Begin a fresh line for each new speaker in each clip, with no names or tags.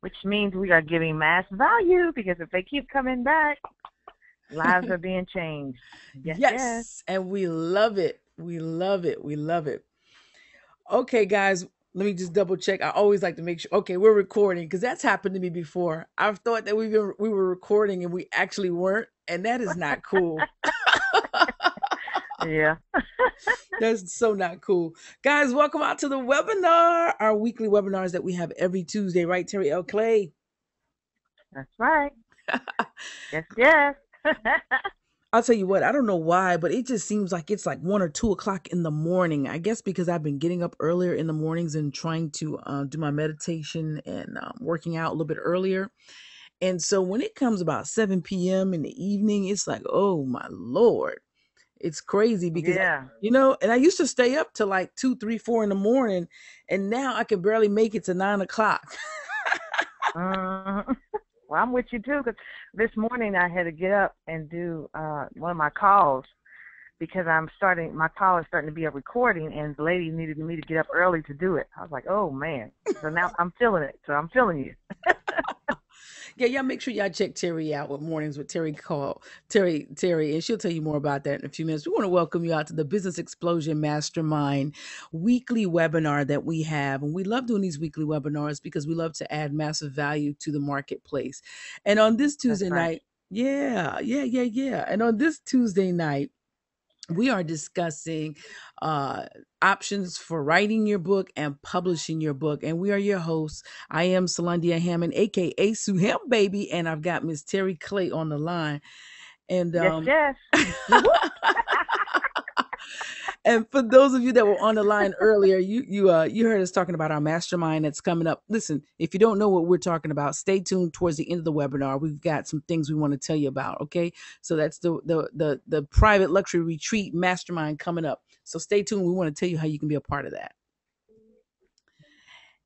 Which means we are giving mass value because if they keep coming back, lives are being changed.
Yes, yes, yes. And we love it. We love it. We love it. Okay, guys, let me just double check. I always like to make sure. Okay, we're recording because that's happened to me before. I've thought that we were we were recording and we actually weren't, and that is not cool.
yeah,
that's so not cool, guys. Welcome out to the webinar, our weekly webinars that we have every Tuesday, right, Terri L. Clay?
That's right. yes, yes.
I'll tell you what, I don't know why, but it just seems like it's like one or two o'clock in the morning. I guess because I've been getting up earlier in the mornings and trying to uh, do my meditation and um, working out a little bit earlier. And so when it comes about 7 p.m. in the evening, it's like, oh my Lord. It's crazy because, yeah. I, you know, and I used to stay up to like two, three, four in the morning, and now I can barely make it to nine o'clock.
uh, well, I'm with you too, because this morning I had to get up and do uh, one of my calls because I'm starting. My call is starting to be a recording, and the lady needed me to get up early to do it. I was like, "Oh man!" So now I'm feeling it. So I'm feeling you.
yeah, y'all make sure y'all check Terri out with mornings with Terri Call Terri Terri, and she'll tell you more about that in a few minutes. We want to welcome you out to the Business Explosion Mastermind weekly webinar that we have, and we love doing these weekly webinars because we love to add massive value to the marketplace. And on this Tuesday right. night, yeah, yeah, yeah, yeah, and on this Tuesday night we are discussing uh, options for writing your book and publishing your book. And we are your hosts. I am Sulondia Hammond, aka Sue Ham Baby, and I've got Miss Terri Clay on the line. And
um, yes, yes.
and for those of you that were on the line earlier, you you uh you heard us talking about our mastermind that's coming up. Listen, if you don't know what we're talking about, stay tuned towards the end of the webinar. We've got some things we want to tell you about. Okay, so that's the the the the private luxury retreat mastermind coming up. So stay tuned. We want to tell you how you can be a part of that.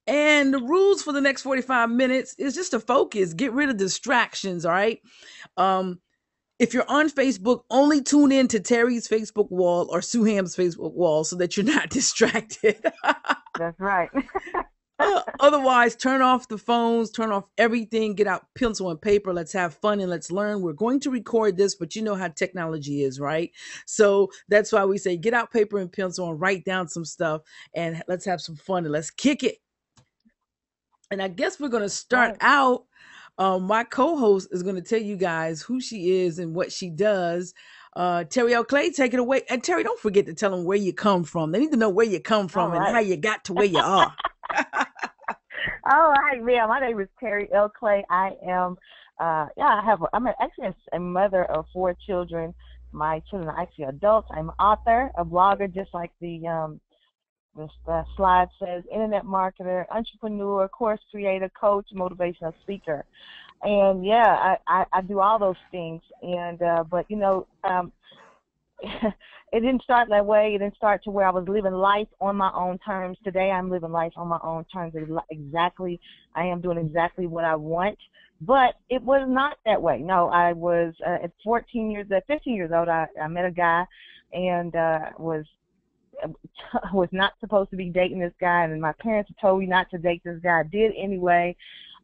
And the rules for the next 45 minutes is just to focus, get rid of distractions, all right? Um, if you're on Facebook, only tune in to Terri's Facebook wall or Suham's Facebook wall so that you're not distracted.
That's right.
otherwise, turn off the phones, turn off everything, get out pencil and paper. Let's have fun and let's learn. We're going to record this, but you know how technology is, right? So that's why we say get out paper and pencil and write down some stuff and let's have some fun and let's kick it. And I guess we're going to start out um, my co-host is going to tell you guys who she is and what she does. Uh, Terri L. Clay, take it away. And Terri, don't forget to tell them where you come from. They need to know where you come from right. and how you got to where you are.
All right, man. My name is Terri L. Clay. I am, uh, yeah, I have. A, I'm actually a mother of four children. My children are actually adults. I'm an author, a blogger, just like the um, this uh, slide says internet marketer, entrepreneur, course creator, coach, motivational speaker. And yeah, I, I, I do all those things. And uh, but you know, um, it didn't start that way. It didn't start to where I was living life on my own terms. Today, I'm living life on my own terms. Exactly, I am doing exactly what I want. But it was not that way. No, I was uh, at 14 years, at 15 years old. I, I met a guy and uh, was was not supposed to be dating this guy, and my parents told me not to date this guy. I did anyway.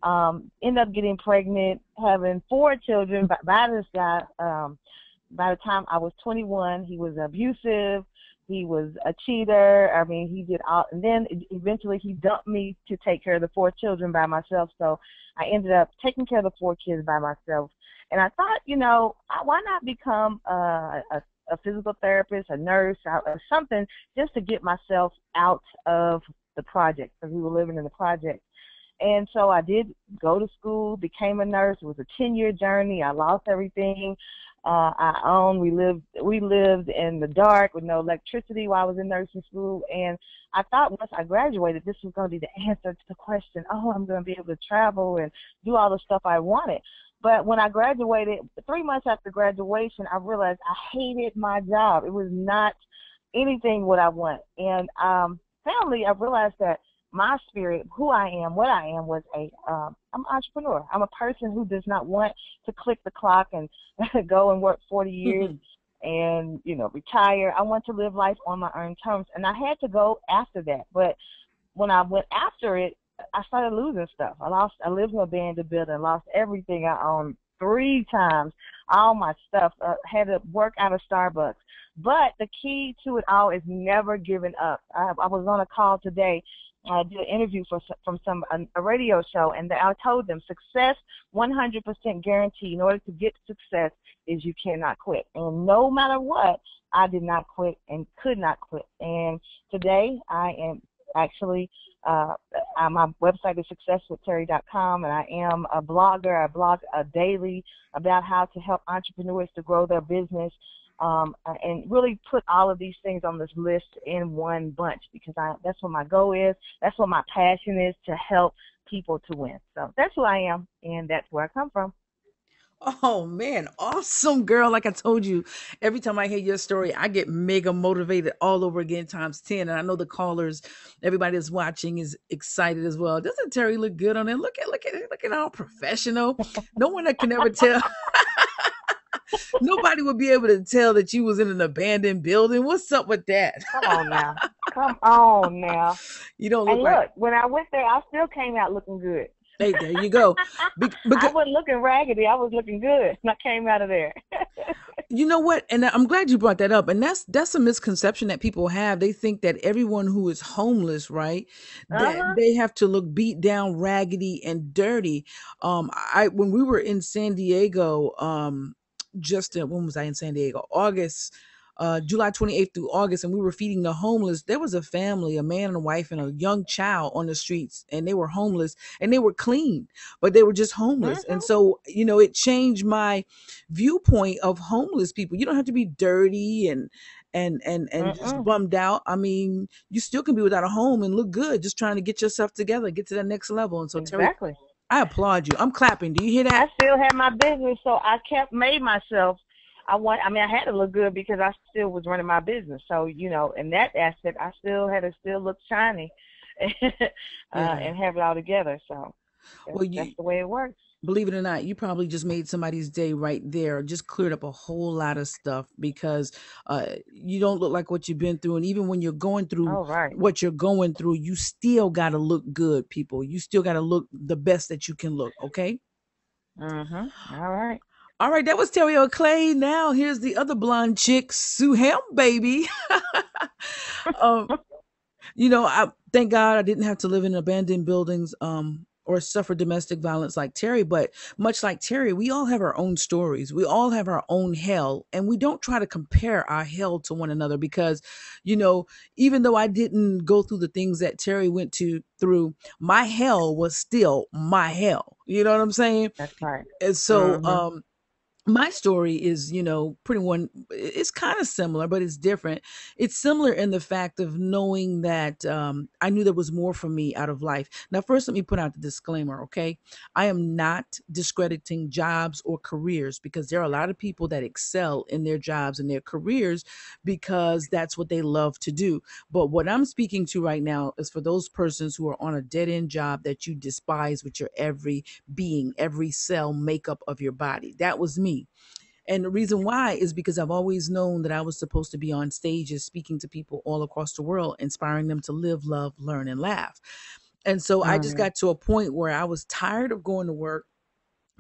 Um, ended up getting pregnant, having four children by, by this guy. Um, by the time I was 21, he was abusive. He was a cheater. I mean, he did all, and then eventually he dumped me to take care of the four children by myself. So I ended up taking care of the four kids by myself. And I thought, you know, why not become uh, a a physical therapist, a nurse, or something, just to get myself out of the project because we were living in the project. And so I did go to school, became a nurse. It was a 10 year journey. I lost everything uh, I owned. We lived we lived in the dark with no electricity while I was in nursing school. And I thought once I graduated, this was going to be the answer to the question. Oh, I'm going to be able to travel and do all the stuff I wanted. But when I graduated, three months after graduation, I realized I hated my job. It was not anything what I want. And um, family, I realized that my spirit, who I am, what I am, was a um, I'm an entrepreneur. I'm a person who does not want to click the clock and go and work 40 years and you know retire. I want to live life on my own terms, and I had to go after that. But when I went after it, I started losing stuff. I lost. I lived in a building. Lost everything I owned three times. All my stuff. Uh, had to work out of Starbucks. But the key to it all is never giving up. I, I was on a call today uh, did an interview for from some a, a radio show, and I told them success 100% guarantee. In order to get success, is you cannot quit, and no matter what, I did not quit and could not quit. And today, I am actually uh, my website is successwithterri.com, and I am a blogger. I blog uh, daily about how to help entrepreneurs to grow their business um, uh, and really put all of these things on this list in one bunch because I, that's what my goal is. That's what my passion is to help people to win. So that's who I am, and that's where I come from.
Oh man, awesome girl. Like I told you, every time I hear your story, I get mega motivated all over again times 10. And I know the callers, everybody that's watching is excited as well. Doesn't Terri look good on it? Look at look at it, look at all professional. No one that can ever tell. Nobody would be able to tell that you was in an abandoned building. What's up with that?
Come on now. Come on now.
You don't look
and
like
look, when I went there, I still came out looking good.
Hey, there you go.
Be- I wasn't looking raggedy. I was looking good. And I came out of there.
you know what? And I'm glad you brought that up. And that's that's a misconception that people have. They think that everyone who is homeless, right, that
Uh-huh.
they have to look beat down, raggedy, and dirty. Um, I when we were in San Diego, um, just in, when was I in San Diego? August. Uh, July 28th through August, and we were feeding the homeless. There was a family, a man and a wife, and a young child on the streets, and they were homeless and they were clean, but they were just homeless. And
Mhm.
so, you know, it changed my viewpoint of homeless people. You don't have to be dirty and and and and just
Mm-mm.
bummed out. I mean, you still can be without a home and look good, just trying to get yourself together, get to that next level. And so, Terri,
Exactly.
I applaud you. I'm clapping. Do you hear that?
I still had my business, so I kept made myself. I want. I mean, I had to look good because I still was running my business. So you know, in that aspect, I still had to still look shiny, uh,
Yeah.
and have it all together. So that's,
Well, you
that's the way it works.
believe it or not, you probably just made somebody's day right there. Just cleared up a whole lot of stuff because uh, you don't look like what you've been through, and even when you're going through
All right.
what you're going through, you still got to look good, people. You still got to look the best that you can look. Okay.
Mhm. All right.
All right, that was Terri O'Clay. Now here's the other blonde chick, Sue Ham, baby. um, you know, I thank God I didn't have to live in abandoned buildings um or suffer domestic violence like Terri, but much like Terri, we all have our own stories. We all have our own hell, and we don't try to compare our hell to one another because, you know, even though I didn't go through the things that Terri went to through, my hell was still my hell. You know what I'm saying?
That's right.
And so
Mhm.
um my story is, you know, pretty one it's kind of similar, but it's different. It's similar in the fact of knowing that um I knew there was more for me out of life. Now, first let me put out the disclaimer, okay? I am not discrediting jobs or careers because there are a lot of people that excel in their jobs and their careers because that's what they love to do. But what I'm speaking to right now is for those persons who are on a dead end job that you despise with your every being, every cell makeup of your body. That was me. And the reason why is because I've always known that I was supposed to be on stages speaking to people all across the world, inspiring them to live, love, learn, and laugh. And so I just
Mhm.
got to a point where I was tired of going to work,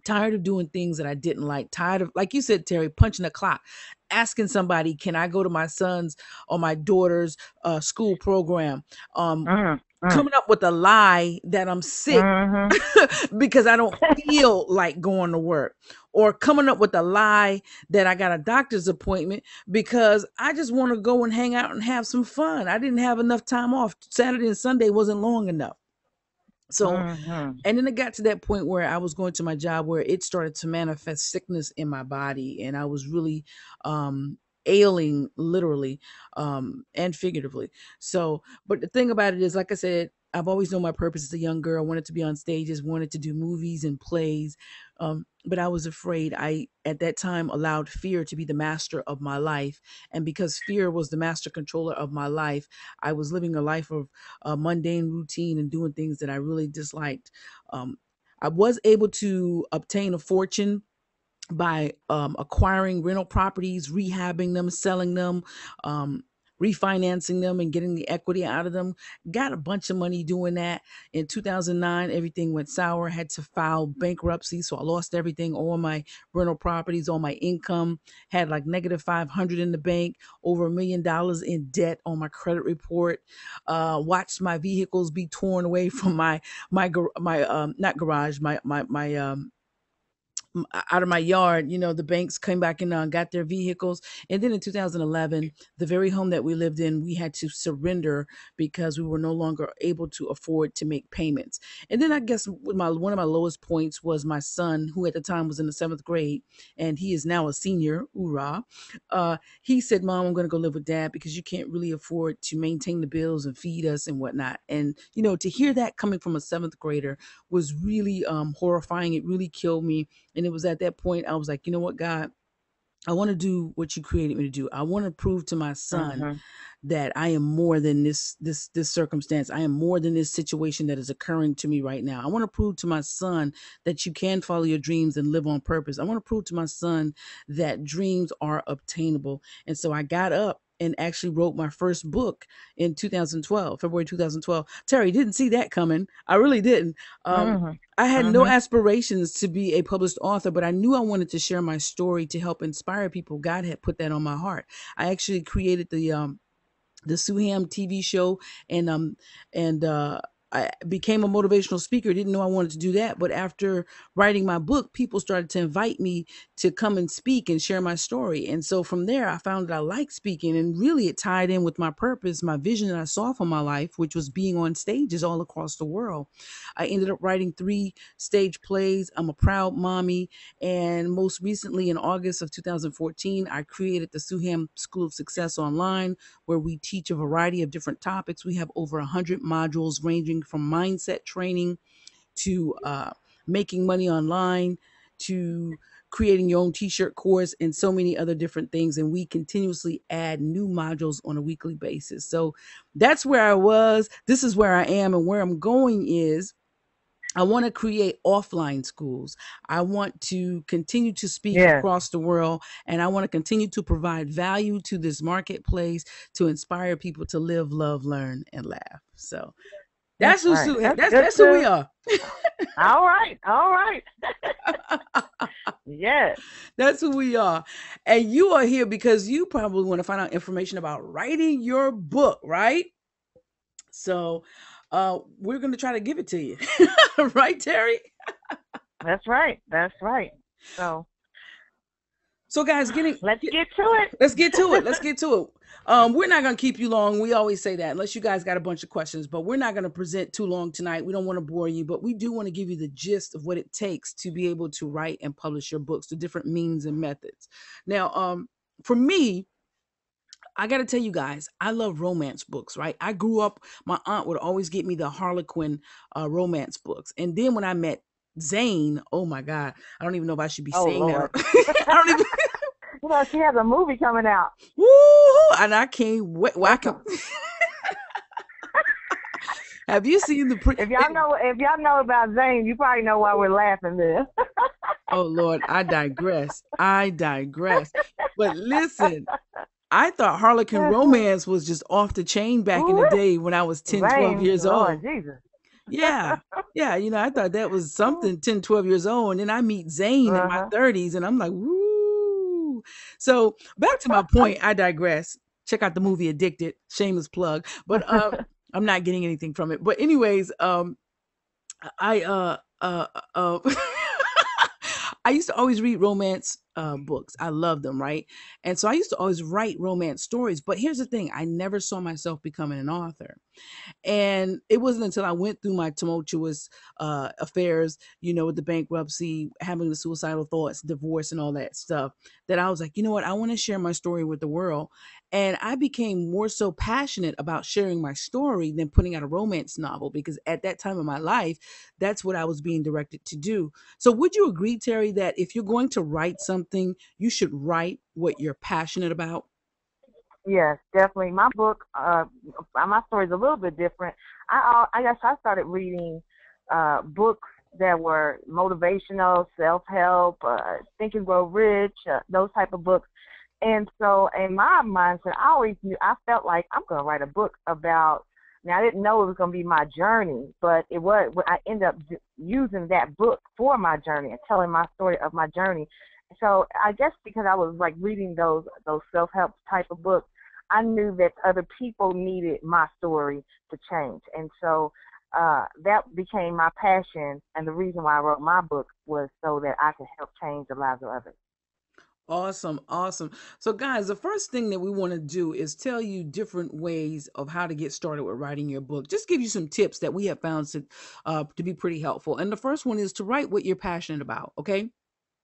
tired of doing things that I didn't like, tired of, like you said, Terri, punching the clock, asking somebody, can I go to my son's or my daughter's uh, school program? Um,
Mm. Mm.
coming up with a lie that I'm sick
Mhm.
because I don't feel like going to work, or coming up with a lie that I got a doctor's appointment because I just want to go and hang out and have some fun. I didn't have enough time off. Saturday and Sunday wasn't long enough. So,
Mhm.
and then it got to that point where I was going to my job where it started to manifest sickness in my body, and I was really um, ailing, literally um, and figuratively. So, but the thing about it is, like I said, I've always known my purpose as a young girl. I wanted to be on stages, wanted to do movies and plays, um, but I was afraid. I at that time allowed fear to be the master of my life, and because fear was the master controller of my life, I was living a life of mundane routine and doing things that I really disliked. Um, I was able to obtain a fortune by um, acquiring rental properties, rehabbing them, selling them, um, refinancing them and getting the equity out of them. Got a bunch of money doing that. In 2009, everything went sour. Had to file bankruptcy, so I lost everything, all my rental properties, all my income. Had like negative 500 in the bank, over a million dollars in debt on my credit report. Uh, watched my vehicles be torn away from my my my um not garage, my my my um out of my yard, you know, the banks came back and uh, got their vehicles. And then in 2011, the very home that we lived in, we had to surrender because we were no longer able to afford to make payments. And then I guess my one of my lowest points was my son, who at the time was in the seventh grade, and he is now a senior. Hoorah! Uh, he said, "Mom, I'm going to go live with Dad because you can't really afford to maintain the bills and feed us and whatnot." And you know, to hear that coming from a seventh grader was really um, horrifying. It really killed me and it was at that point I was like, you know what, God, I want to do what you created me to do. I want to prove to my son uh-huh. that I am more than this this this circumstance. I am more than this situation that is occurring to me right now. I want to prove to my son that you can follow your dreams and live on purpose. I want to prove to my son that dreams are obtainable. And so I got up and actually wrote my first book in 2012, February 2012. Terri didn't see that coming. I really didn't. Um, mm-hmm. I had mm-hmm. no aspirations to be a published author, but I knew I wanted to share my story to help inspire people. God had put that on my heart. I actually created the um, the Sue Ham TV show and um and uh I became a motivational speaker. Didn't know I wanted to do that, but after writing my book, people started to invite me to come and speak and share my story. And so from there, I found that I liked speaking, and really it tied in with my purpose, my vision that I saw for my life, which was being on stages all across the world. I ended up writing three stage plays. I'm a proud mommy, and most recently in August of 2014, I created the Sue Ham School of Success online, where we teach a variety of different topics. We have over 100 modules ranging from mindset training to uh, making money online to creating your own t-shirt course and so many other different things and we continuously add new modules on a weekly basis so that's where i was this is where i am and where i'm going is I want to create offline schools. I want to continue to speak yeah. across the world and I want to continue to provide value to this marketplace to inspire people to live, love, learn, and laugh. So that's, who, right. that's, that's, that's who we are.
all right. All right. yes.
That's who we are. And you are here because you probably want to find out information about writing your book, right? So uh, we're going to try to give it to you. right, Terri?
That's right. That's right. So
so guys, getting
let's get to it.
Let's get to it. Let's get to it. Um, we're not gonna keep you long. We always say that, unless you guys got a bunch of questions, but we're not gonna present too long tonight. We don't want to bore you, but we do want to give you the gist of what it takes to be able to write and publish your books, the different means and methods. Now, um, for me, I got to tell you guys, I love romance books, right? I grew up, my aunt would always get me the Harlequin uh, romance books. And then when I met Zane, oh my God, I don't even know if I should be oh, saying Lord. that. I don't even.
You know, she has a movie coming out.
Woo! And I can't wait. Well, I can... Have you seen the?
Pre- if y'all know, if y'all know about Zane, you probably know why we're laughing there.
oh Lord, I digress. I digress. But listen, I thought Harlequin Romance was just off the chain back in the day when I was 10, 12 years old. Jesus. Yeah. Yeah. You know, I thought that was something 10, 12 years old. And then I meet Zane uh-huh. in my 30s uh-huh. and I'm like, woo. So back to my point, I digress. Check out the movie Addicted, shameless plug. But uh, I'm not getting anything from it. But anyways, um I uh uh uh I used to always read romance uh, books. I love them, right? And so I used to always write romance stories. But here's the thing I never saw myself becoming an author. And it wasn't until I went through my tumultuous uh, affairs, you know, with the bankruptcy, having the suicidal thoughts, divorce, and all that stuff, that I was like, you know what? I want to share my story with the world. And I became more so passionate about sharing my story than putting out a romance novel because at that time of my life, that's what I was being directed to do. So, would you agree, Terri, that if you're going to write something, you should write what you're passionate about?
Yes, definitely. My book, uh, my story is a little bit different. I, I guess I started reading uh, books that were motivational, self-help, uh, Think and Grow Rich, uh, those type of books And so in my mindset, I always knew I felt like I'm going to write a book about. Now I didn't know it was going to be my journey, but it was. I ended up using that book for my journey and telling my story of my journey. So I guess because I was like reading those those self help type of books, I knew that other people needed my story to change, and so uh, that became my passion. And the reason why I wrote my book was so that I could help change the lives of others.
Awesome, awesome. So, guys, the first thing that we want to do is tell you different ways of how to get started with writing your book. Just give you some tips that we have found to, uh, to be pretty helpful. And the first one is to write what you're passionate about. Okay,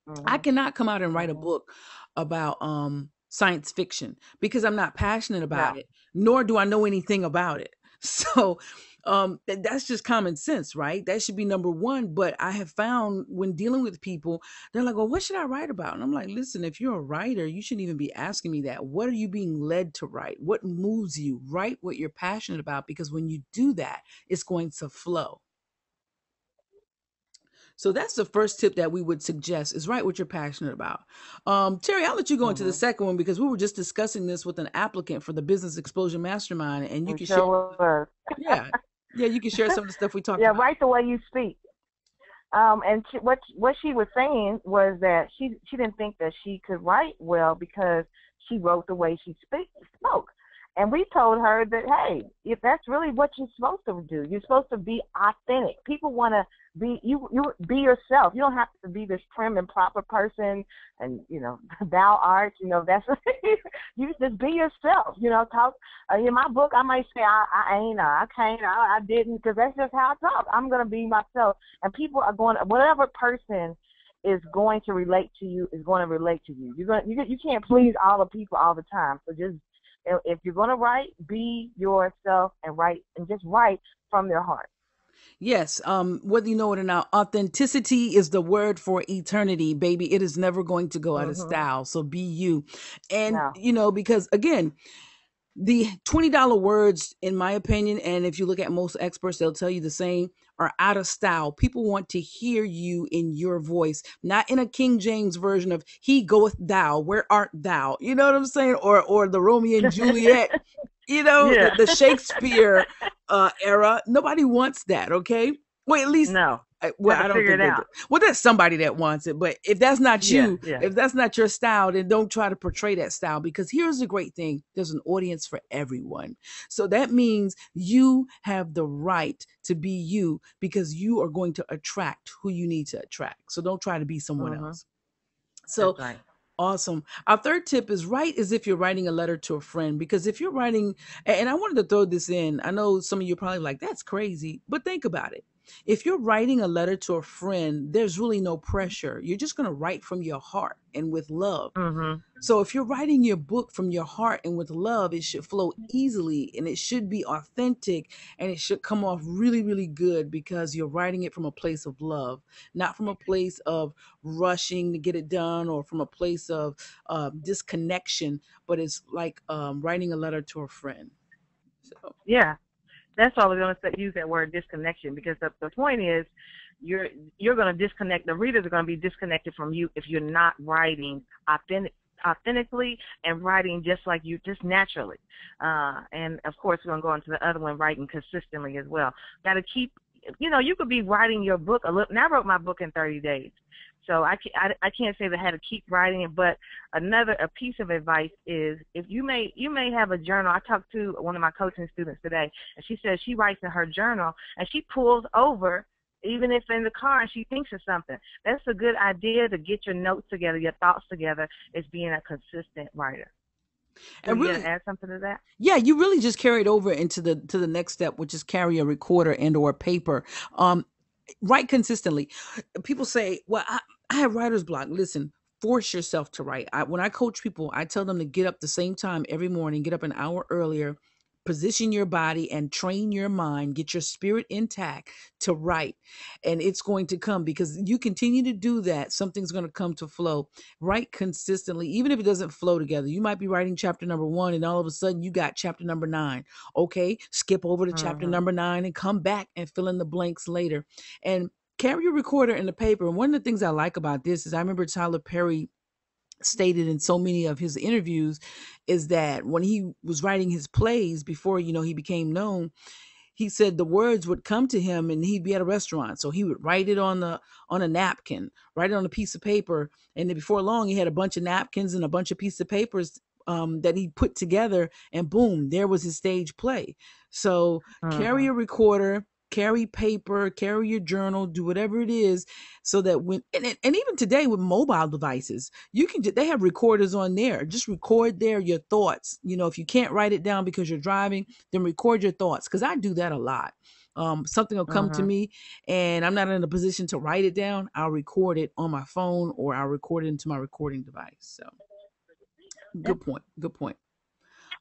mm-hmm. I cannot come out and write a mm-hmm. book about um, science fiction because I'm not passionate about yeah. it, nor do I know anything about it. So, um th- that's just common sense right? That should be number one but i have found when dealing with people they're like well what should i write about? And i'm like listen if you're a writer you shouldn't even be asking me that. What are you being led to write? What moves you? Write what you're passionate about because when you do that it's going to flow. So that's the first tip that we would suggest is write what you're passionate about. Um, Terri, I'll let you go into the mm-hmm. second one because we were just discussing this with an applicant for the Business Explosion Mastermind, and you can share. yeah, yeah, you can share some of the stuff we talked
yeah,
about.
Yeah, write the way you speak. Um, and she, what what she was saying was that she she didn't think that she could write well because she wrote the way she speak, spoke. And we told her that, hey, if that's really what you're supposed to do, you're supposed to be authentic. People want to be you. You be yourself. You don't have to be this prim and proper person, and you know, thou art. You know, that's you just be yourself. You know, talk uh, in my book. I might say I, I ain't, I can't, I, I didn't, because that's just how I talk. I'm gonna be myself, and people are going. Whatever person is going to relate to you is going to relate to you. You're going. You you can't please all the people all the time. So just if you're going to write, be yourself and write and just write from their heart.
Yes, um, whether you know it or not, authenticity is the word for eternity, baby. It is never going to go out mm-hmm. of style. So be you. And, you know, because again, the $20 words, in my opinion, and if you look at most experts, they'll tell you the same, are out of style. People want to hear you in your voice, not in a King James version of "He goeth thou, where art thou?" You know what I'm saying? Or or the Romeo and Juliet. you know, yeah. the, the, Shakespeare uh, era. Nobody wants that. Okay. Well, at least
no.
I, well, I don't think that, well, there's somebody that wants it, but if that's not you, yeah, yeah. if that's not your style, then don't try to portray that style because here's the great thing: there's an audience for everyone. So that means you have the right to be you because you are going to attract who you need to attract. So don't try to be someone uh-huh. else. So right. Awesome. Our third tip is write as if you're writing a letter to a friend. Because if you're writing, and I wanted to throw this in, I know some of you are probably like, that's crazy, but think about it. If you're writing a letter to a friend, there's really no pressure. You're just going to write from your heart and with love. Mm-hmm. So if you're writing your book from your heart and with love, it should flow easily and it should be authentic and it should come off really, really good because you're writing it from a place of love, not from a place of rushing to get it done or from a place of uh, disconnection, but it's like um, writing a letter to a friend.
So. Yeah, that's why we're going to use that word disconnection because the, the point is you're you're going to disconnect. The readers are going to be disconnected from you if you're not writing authentic authentically and writing just like you, just naturally. Uh, and of course, we're going to go into the other one, writing consistently as well. Got to keep, you know, you could be writing your book a little. Now I wrote my book in 30 days. So I, I, I can't say that I had to keep writing it, but another a piece of advice is if you may you may have a journal. I talked to one of my coaching students today, and she says she writes in her journal and she pulls over even if in the car and she thinks of something. That's a good idea to get your notes together, your thoughts together, is being a consistent writer. And really add something to that.
Yeah, you really just carried over into the to the next step, which is carry a recorder and or paper. Um, write consistently. People say, "Well, I, I have writer's block." Listen, force yourself to write. I, when I coach people, I tell them to get up the same time every morning, get up an hour earlier, position your body and train your mind, get your spirit intact to write. And it's going to come because you continue to do that, something's going to come to flow. Write consistently, even if it doesn't flow together. You might be writing chapter number one, and all of a sudden you got chapter number nine. Okay, skip over to mm-hmm. chapter number nine and come back and fill in the blanks later. And carry your recorder and the paper. And one of the things I like about this is I remember Tyler Perry stated in so many of his interviews is that when he was writing his plays before you know he became known he said the words would come to him and he'd be at a restaurant so he would write it on the on a napkin write it on a piece of paper and then before long he had a bunch of napkins and a bunch of pieces of papers um, that he put together and boom there was his stage play so uh-huh. carry a recorder carry paper, carry your journal, do whatever it is, so that when and, and even today with mobile devices, you can they have recorders on there. Just record there your thoughts. You know, if you can't write it down because you're driving, then record your thoughts. Because I do that a lot. Um, something will come uh-huh. to me and I'm not in a position to write it down. I'll record it on my phone or I'll record it into my recording device. So good point. Good point.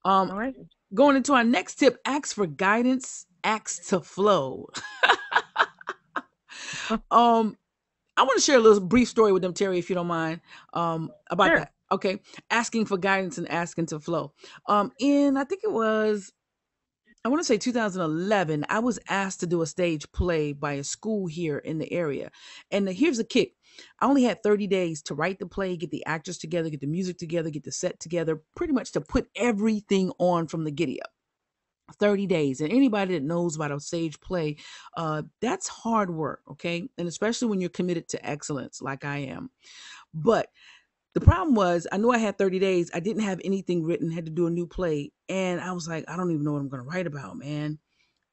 Um, All right. Going into our next tip, ask for guidance acts to flow. um, I want to share a little brief story with them, Terri, if you don't mind, um, about sure. that. Okay, asking for guidance and asking to flow. Um, in I think it was, I want to say 2011, I was asked to do a stage play by a school here in the area, and here's the kick: I only had 30 days to write the play, get the actors together, get the music together, get the set together, pretty much to put everything on from the giddy up. 30 days and anybody that knows about a stage play uh that's hard work okay? And especially when you're committed to excellence like i am. But the problem was i knew i had 30 days i didn't have anything written had to do a new play and i was like i don't even know what i'm going to write about man.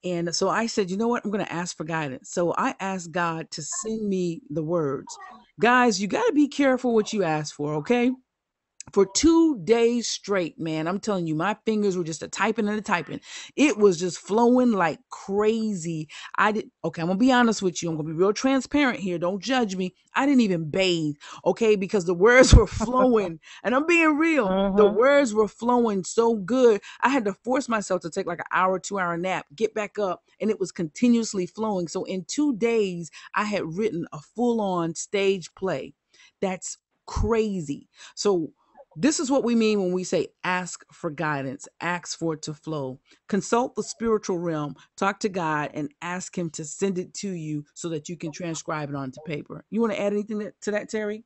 And so i said you know what? I'm going to ask for guidance. So i asked god to send me the words guys you got to be careful what you ask for okay for two days straight, man. I'm telling you, my fingers were just a typing and a typing. It was just flowing like crazy. I did okay, I'm gonna be honest with you. I'm gonna be real transparent here. Don't judge me. I didn't even bathe, okay, because the words were flowing. and I'm being real. Uh-huh. The mm-hmm. words were flowing so good. I had to force myself to take like an hour, two hour nap, get back up, and it was continuously flowing. So in two days, I had written a full-on stage play. That's crazy. So this is what we mean when we say ask for guidance, ask for it to flow. Consult the spiritual realm, talk to God, and ask Him to send it to you so that you can transcribe it onto paper. You want to add anything to that, Terri?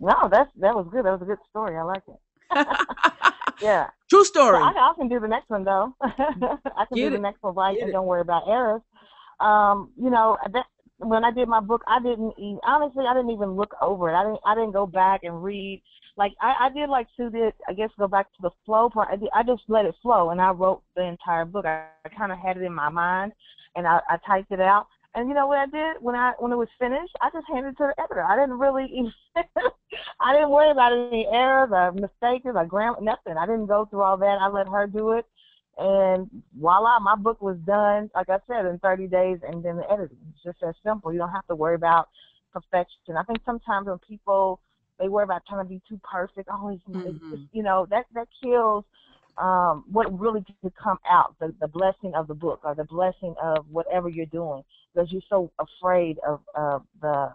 No, that's that was good. That was a good story. I like it. yeah.
True story.
So I, I, can do the next one though. I can Get do it. the next one right, and don't worry about errors. Um, you know that when I did my book, I didn't even, honestly, I didn't even look over it. I didn't I didn't go back and read like I, I did like Sue did. I guess go back to the flow part. I, did, I just let it flow, and I wrote the entire book. I, I kind of had it in my mind, and I, I typed it out. And you know what I did when I when it was finished? I just handed it to the editor. I didn't really, even, I didn't worry about any errors or mistakes or grammar, nothing. I didn't go through all that. I let her do it, and voila, my book was done. Like I said, in 30 days, and then the editing. It's just as simple. You don't have to worry about perfection. I think sometimes when people they worry about trying to be too perfect. Always, oh, mm-hmm. you know, that that kills um, what really could come out, the, the blessing of the book or the blessing of whatever you're doing, because you're so afraid of, of the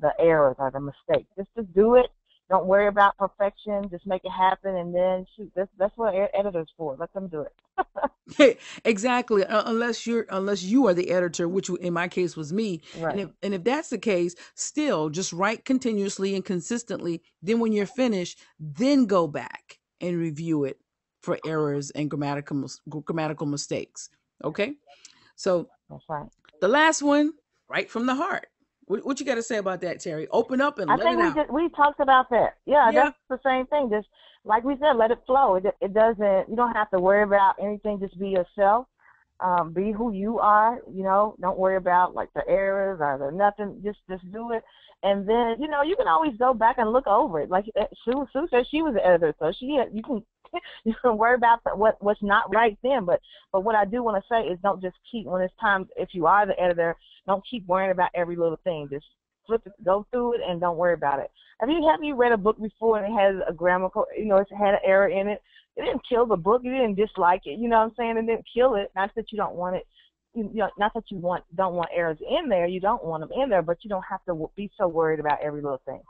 the errors or the mistakes. Just just do it. Don't worry about perfection. Just make it happen, and then shoot. That's that's what editors for. Let them do
it. exactly. Uh, unless you're unless you are the editor, which in my case was me. Right. And if and if that's the case, still just write continuously and consistently. Then when you're finished, then go back and review it for errors and grammatical grammatical mistakes. Okay. So
that's right.
The last one, right from the heart. What, what you got to say about that, Terri? Open up and I let
think
it
we
out.
Just, we talked about that. Yeah, yeah, that's the same thing. Just like we said, let it flow. It, it doesn't. You don't have to worry about anything. Just be yourself. Um, be who you are. You know, don't worry about like the errors or the nothing. Just just do it, and then you know you can always go back and look over it. Like uh, Sue, Sue said, she was the editor, so she you can worry about the, what what's not right then. But but what I do want to say is don't just keep when it's time. If you are the editor, don't keep worrying about every little thing. Just flip it, go through it, and don't worry about it. Have you have you read a book before and it has a grammatical, you know, it had an error in it? It didn't kill the book. You didn't dislike it. You know what I'm saying? It didn't kill it. Not that you don't want it. You know, not that you want don't want errors in there. You don't want them in there, but you don't have to be so worried about every little thing.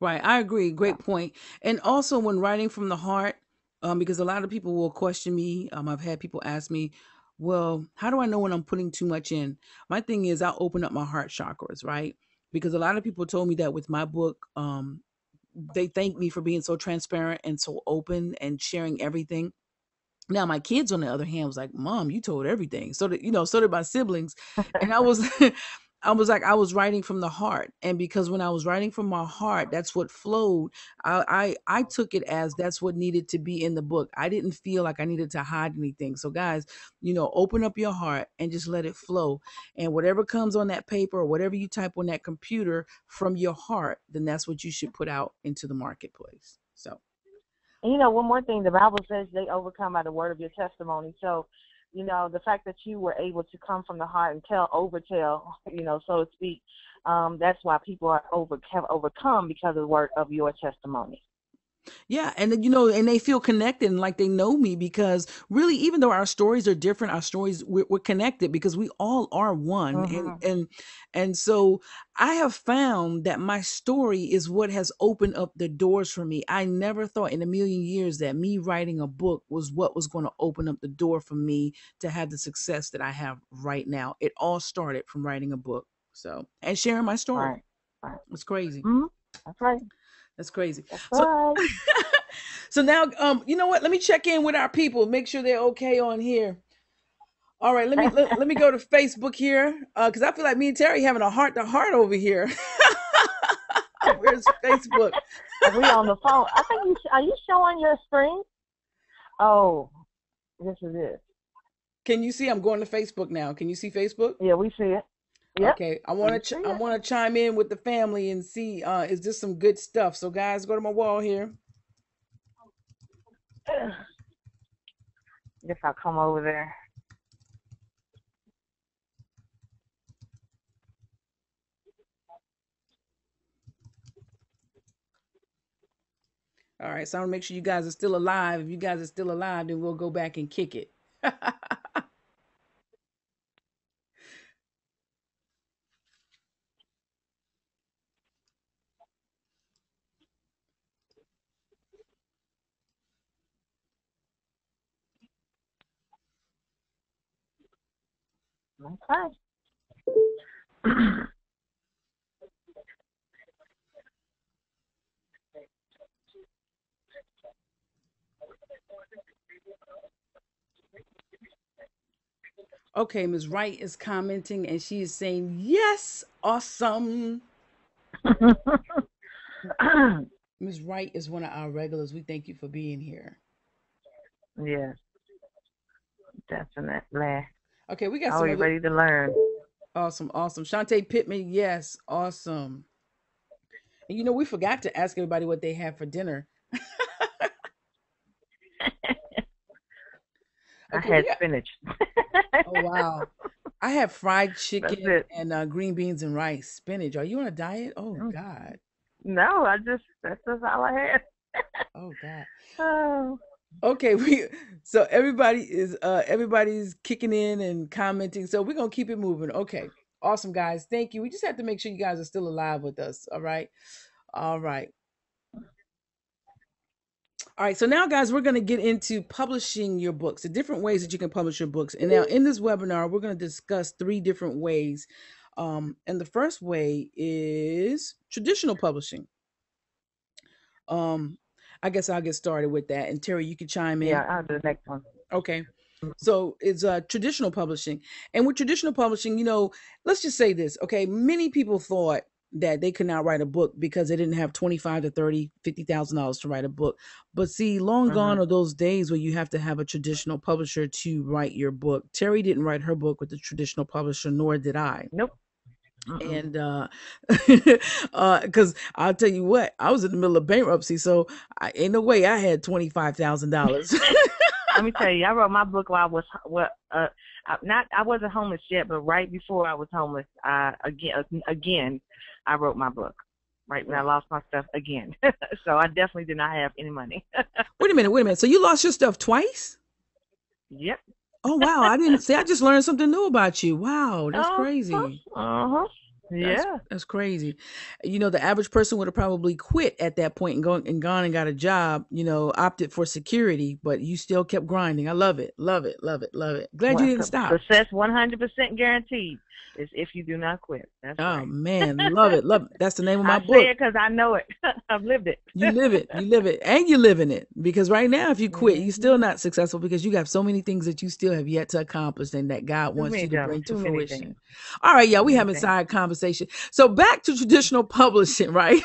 Right, I agree. Great point. And also, when writing from the heart, um, because a lot of people will question me. Um, I've had people ask me, well, how do I know when I'm putting too much in? My thing is, I open up my heart chakras, right? Because a lot of people told me that with my book, um, they thank me for being so transparent and so open and sharing everything. Now my kids, on the other hand, was like, "Mom, you told everything." So that you know, so did my siblings, and I was, I was like, I was writing from the heart, and because when I was writing from my heart, that's what flowed. I, I, I took it as that's what needed to be in the book. I didn't feel like I needed to hide anything. So, guys, you know, open up your heart and just let it flow. And whatever comes on that paper or whatever you type on that computer from your heart, then that's what you should put out into the marketplace. So.
You know, one more thing, the Bible says they overcome by the word of your testimony. So, you know, the fact that you were able to come from the heart and tell, overtell, you know, so to speak, um, that's why people are over have overcome because of the word of your testimony.
Yeah, and then, you know, and they feel connected and like they know me because really, even though our stories are different, our stories we're, we're connected because we all are one, and
Mm-hmm.
and and so I have found that my story is what has opened up the doors for me. I never thought in a million years that me writing a book was what was going to open up the door for me to have the success that I have right now. It all started from writing a book, so and sharing my story.
Right. Right.
It's crazy.
hmm That's right.
That's crazy.
That's
So
right.
so now um you know what let me check in with our people make sure they're okay on here all right let me let, let me go to facebook here uh because i feel like me and terri having a heart to heart over here where's facebook
Are we on the phone? I think you are you showing your screen? Oh, this is it.
can you see i'm going to facebook now can you see facebook
Yeah, we see it. Yep.
okay i want to ch- i want to chime in with the family and see uh is this some good stuff? So guys go to my wall here.
Guess I'll come over there.
all right so i want to make sure you guys are still alive. If you guys are still alive then we'll go back and kick it
Okay.
Okay, Ms. Wright is commenting and she is saying, Yes, awesome. Ms. Wright is one of our regulars. We thank you for being here.
yes, definitely.
Okay, we got some
Always ready to learn.
awesome, awesome. Shantae Pittman, yes, awesome. And you know, we forgot to ask everybody what they had for dinner.
I
Okay, we
had
got
spinach.
oh wow. I have fried chicken and uh, green beans and rice. Spinach. Are you on a diet? Oh
Mm.
God.
No, I just that's just all I had.
Oh God.
Oh,
Okay, we so everybody is uh everybody's kicking in and commenting. So we're gonna keep it moving. Okay. Awesome guys. Thank you. We just have to make sure you guys are still alive with us. All right. All right. All right. So now guys, we're gonna get into publishing your books, the different ways that you can publish your books. And now in this webinar, we're gonna discuss three different ways. Um, and the first way is traditional publishing. Um, I guess I'll get started with that. And Terri, you can chime in.
yeah, I'll do the next one.
Okay. So it's uh, traditional publishing. And with traditional publishing, you know, let's just say this, okay? Many people thought that they could not write a book because they didn't have 25 to 30, 50,000 dollars to write a book. But see, long gone
Mhm.
are those days where you have to have a traditional publisher to write your book. Terri didn't write her book with a traditional publisher, nor did I
Nope. Mm-mm.
and uh uh because i'll tell you what i was in the middle of bankruptcy so I, ain't no way i had $25000
Let me tell you, I wrote my book while I was well, uh, I- not I wasn't homeless yet, but right before I was homeless, uh, again, again, I wrote my book. Right when I lost my stuff again, so I definitely did not have any money.
wait a minute wait a minute so you lost your stuff twice
yep.
Oh wow i didn't see i just learned something new about you wow that's crazy
Uh huh.
That's,
Yeah.
that's crazy. You know, the average person would have probably quit at that point and gone and gone and got a job. You know, opted for security, but you still kept grinding. I love it, love it, love it, love it. Glad you didn't stop.
Success 100% guaranteed. It's if you do not quit. That's
Oh
right.
man, love it, love it. That's the name of my
I
book.
say it because I know it. I've lived it.
You live it, you live it, and you live in it. Because right now, if you quit, you're still not successful because you have so many things that you still have yet to accomplish and that God wants you to
jobs,
bring to fruition.
things.
All right, yeah, we
Too
having side conversation. So back to traditional publishing, right?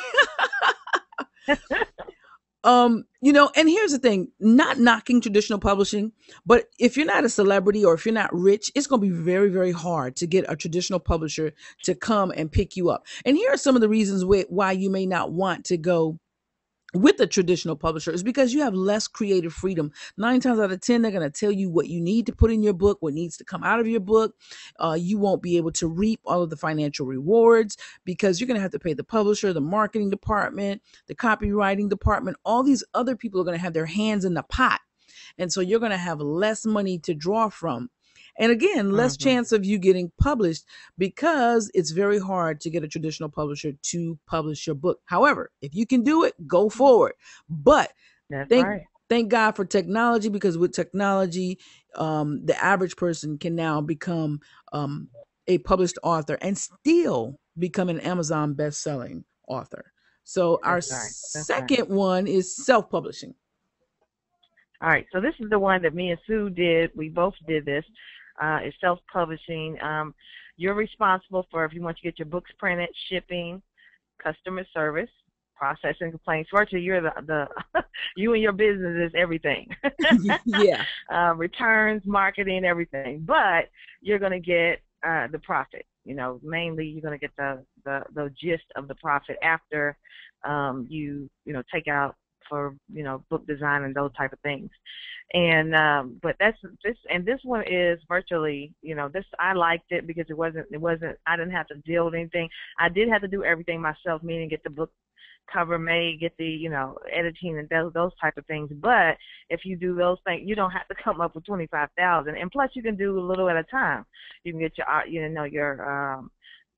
Um, you know, and here's the thing: not knocking traditional publishing, but if you're not a celebrity or if you're not rich, it's going to be very, very hard to get a traditional publisher to come and pick you up. And here are some of the reasons wh- why you may not want to go with a traditional publisher is because you have less creative freedom. Nine times out of 10, they're going to tell you what you need to put in your book, what needs to come out of your book. Uh, you won't be able to reap all of the financial rewards because you're going to have to pay the publisher, the marketing department, the copywriting department. All these other people are going to have their hands in the pot. And so you're going to have less money to draw from. And again, less
Mhm.
chance of you getting published because it's very hard to get a traditional publisher to publish your book. However, if you can do it, go forward. But
That's
thank
right.
thank God for technology because with technology, um, the average person can now become um, a published author and still become an Amazon best-selling author. So our
That's right. That's right.
second one is self-publishing.
All right. So this is the one that me and Sue did. We both did this. Uh, it's self-publishing. Um, you're responsible for if you want to get your books printed, shipping, customer service, processing complaints. Virtually, you're the the you and your business is everything.
yeah.
uh, returns, marketing, everything. But you're going to get uh, the profit. You know, mainly you're going to get the, the the gist of the profit after um, you you know take out for you know book design and those type of things. And um, but that's this and this one is virtually you know this I liked it because it wasn't it wasn't I didn't have to deal with anything. I did have to do everything myself, meaning get the book cover made, get the you know editing and those those type of things. But if you do those things, you don't have to come up with twenty five thousand. Plus, you can do a little at a time. You can get your art, you know, your um,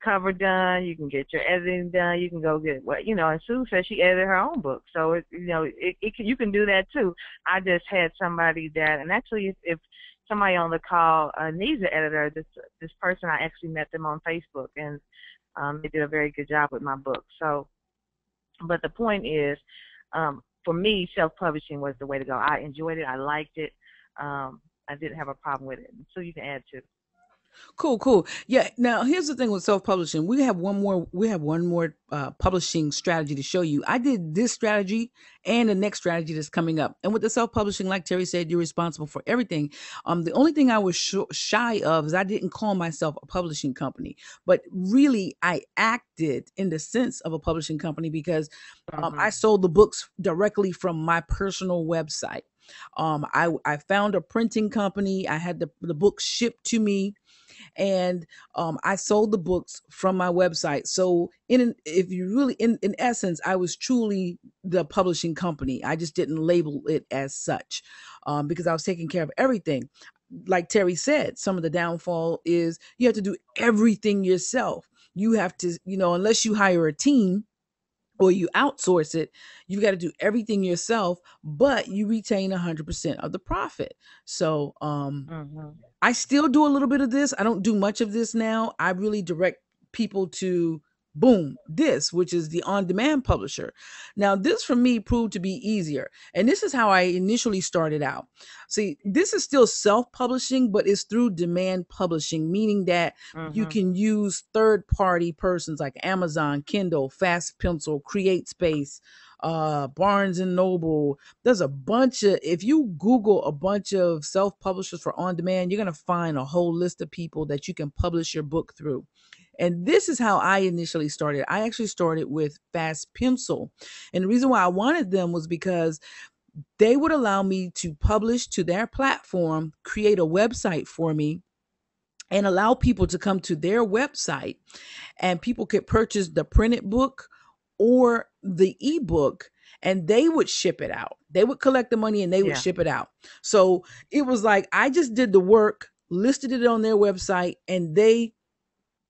cover done. You can get your editing done. You can go get what you know. And Sue says she edited her own book, so it, you know it, it can, you can do that too. I just had somebody that, and actually, if, if somebody on the call uh, needs an editor, this this person I actually met them on Facebook, and um, they did a very good job with my book. So but the point is, um, for me, self-publishing was the way to go. I enjoyed it. I liked it. Um, I didn't have a problem with it. So you can add to.
Cool, cool. Yeah. Now, here's the thing with self-publishing. We have one more. We have one more uh, publishing strategy to show you. I did this strategy and the next strategy that's coming up. And with the self-publishing, like Terri said, you're responsible for everything. Um, the only thing I was sh- shy of is I didn't call myself a publishing company, but really I acted in the sense of a publishing company because um,
Mhm.
I sold the books directly from my personal website. Um, I I found a printing company. I had the the books shipped to me and um, I sold the books from my website. So, in if you really, in in essence, I was truly the publishing company. I just didn't label it as such um, because I was taking care of everything. Like Terri said, some of the downfall is you have to do everything yourself. You have to, you know, unless you hire a team or you outsource it, you got to do everything yourself, but you retain 100% of the profit. So, um,
Mhm.
I still do a little bit of this. I don't do much of this now. I really direct people to boom, this, which is the on demand publisher. Now, this for me proved to be easier. And this is how I initially started out. See, this is still self publishing, but it's through demand publishing, meaning that you
Mhm.
can use third party persons like Amazon, Kindle, Fast Pencil, Create Space, uh, Barnes and Noble. There's a bunch of, if you Google a bunch of self publishers for on demand, you're going to find a whole list of people that you can publish your book through. And this is how I initially started. I actually started with Fast Pencil. And the reason why I wanted them was because they would allow me to publish to their platform, create a website for me, and allow people to come to their website and people could purchase the printed book or the ebook and they would ship it out. They would collect the money and they would
Yeah.
ship it out. So it was like I just did the work, listed it on their website and they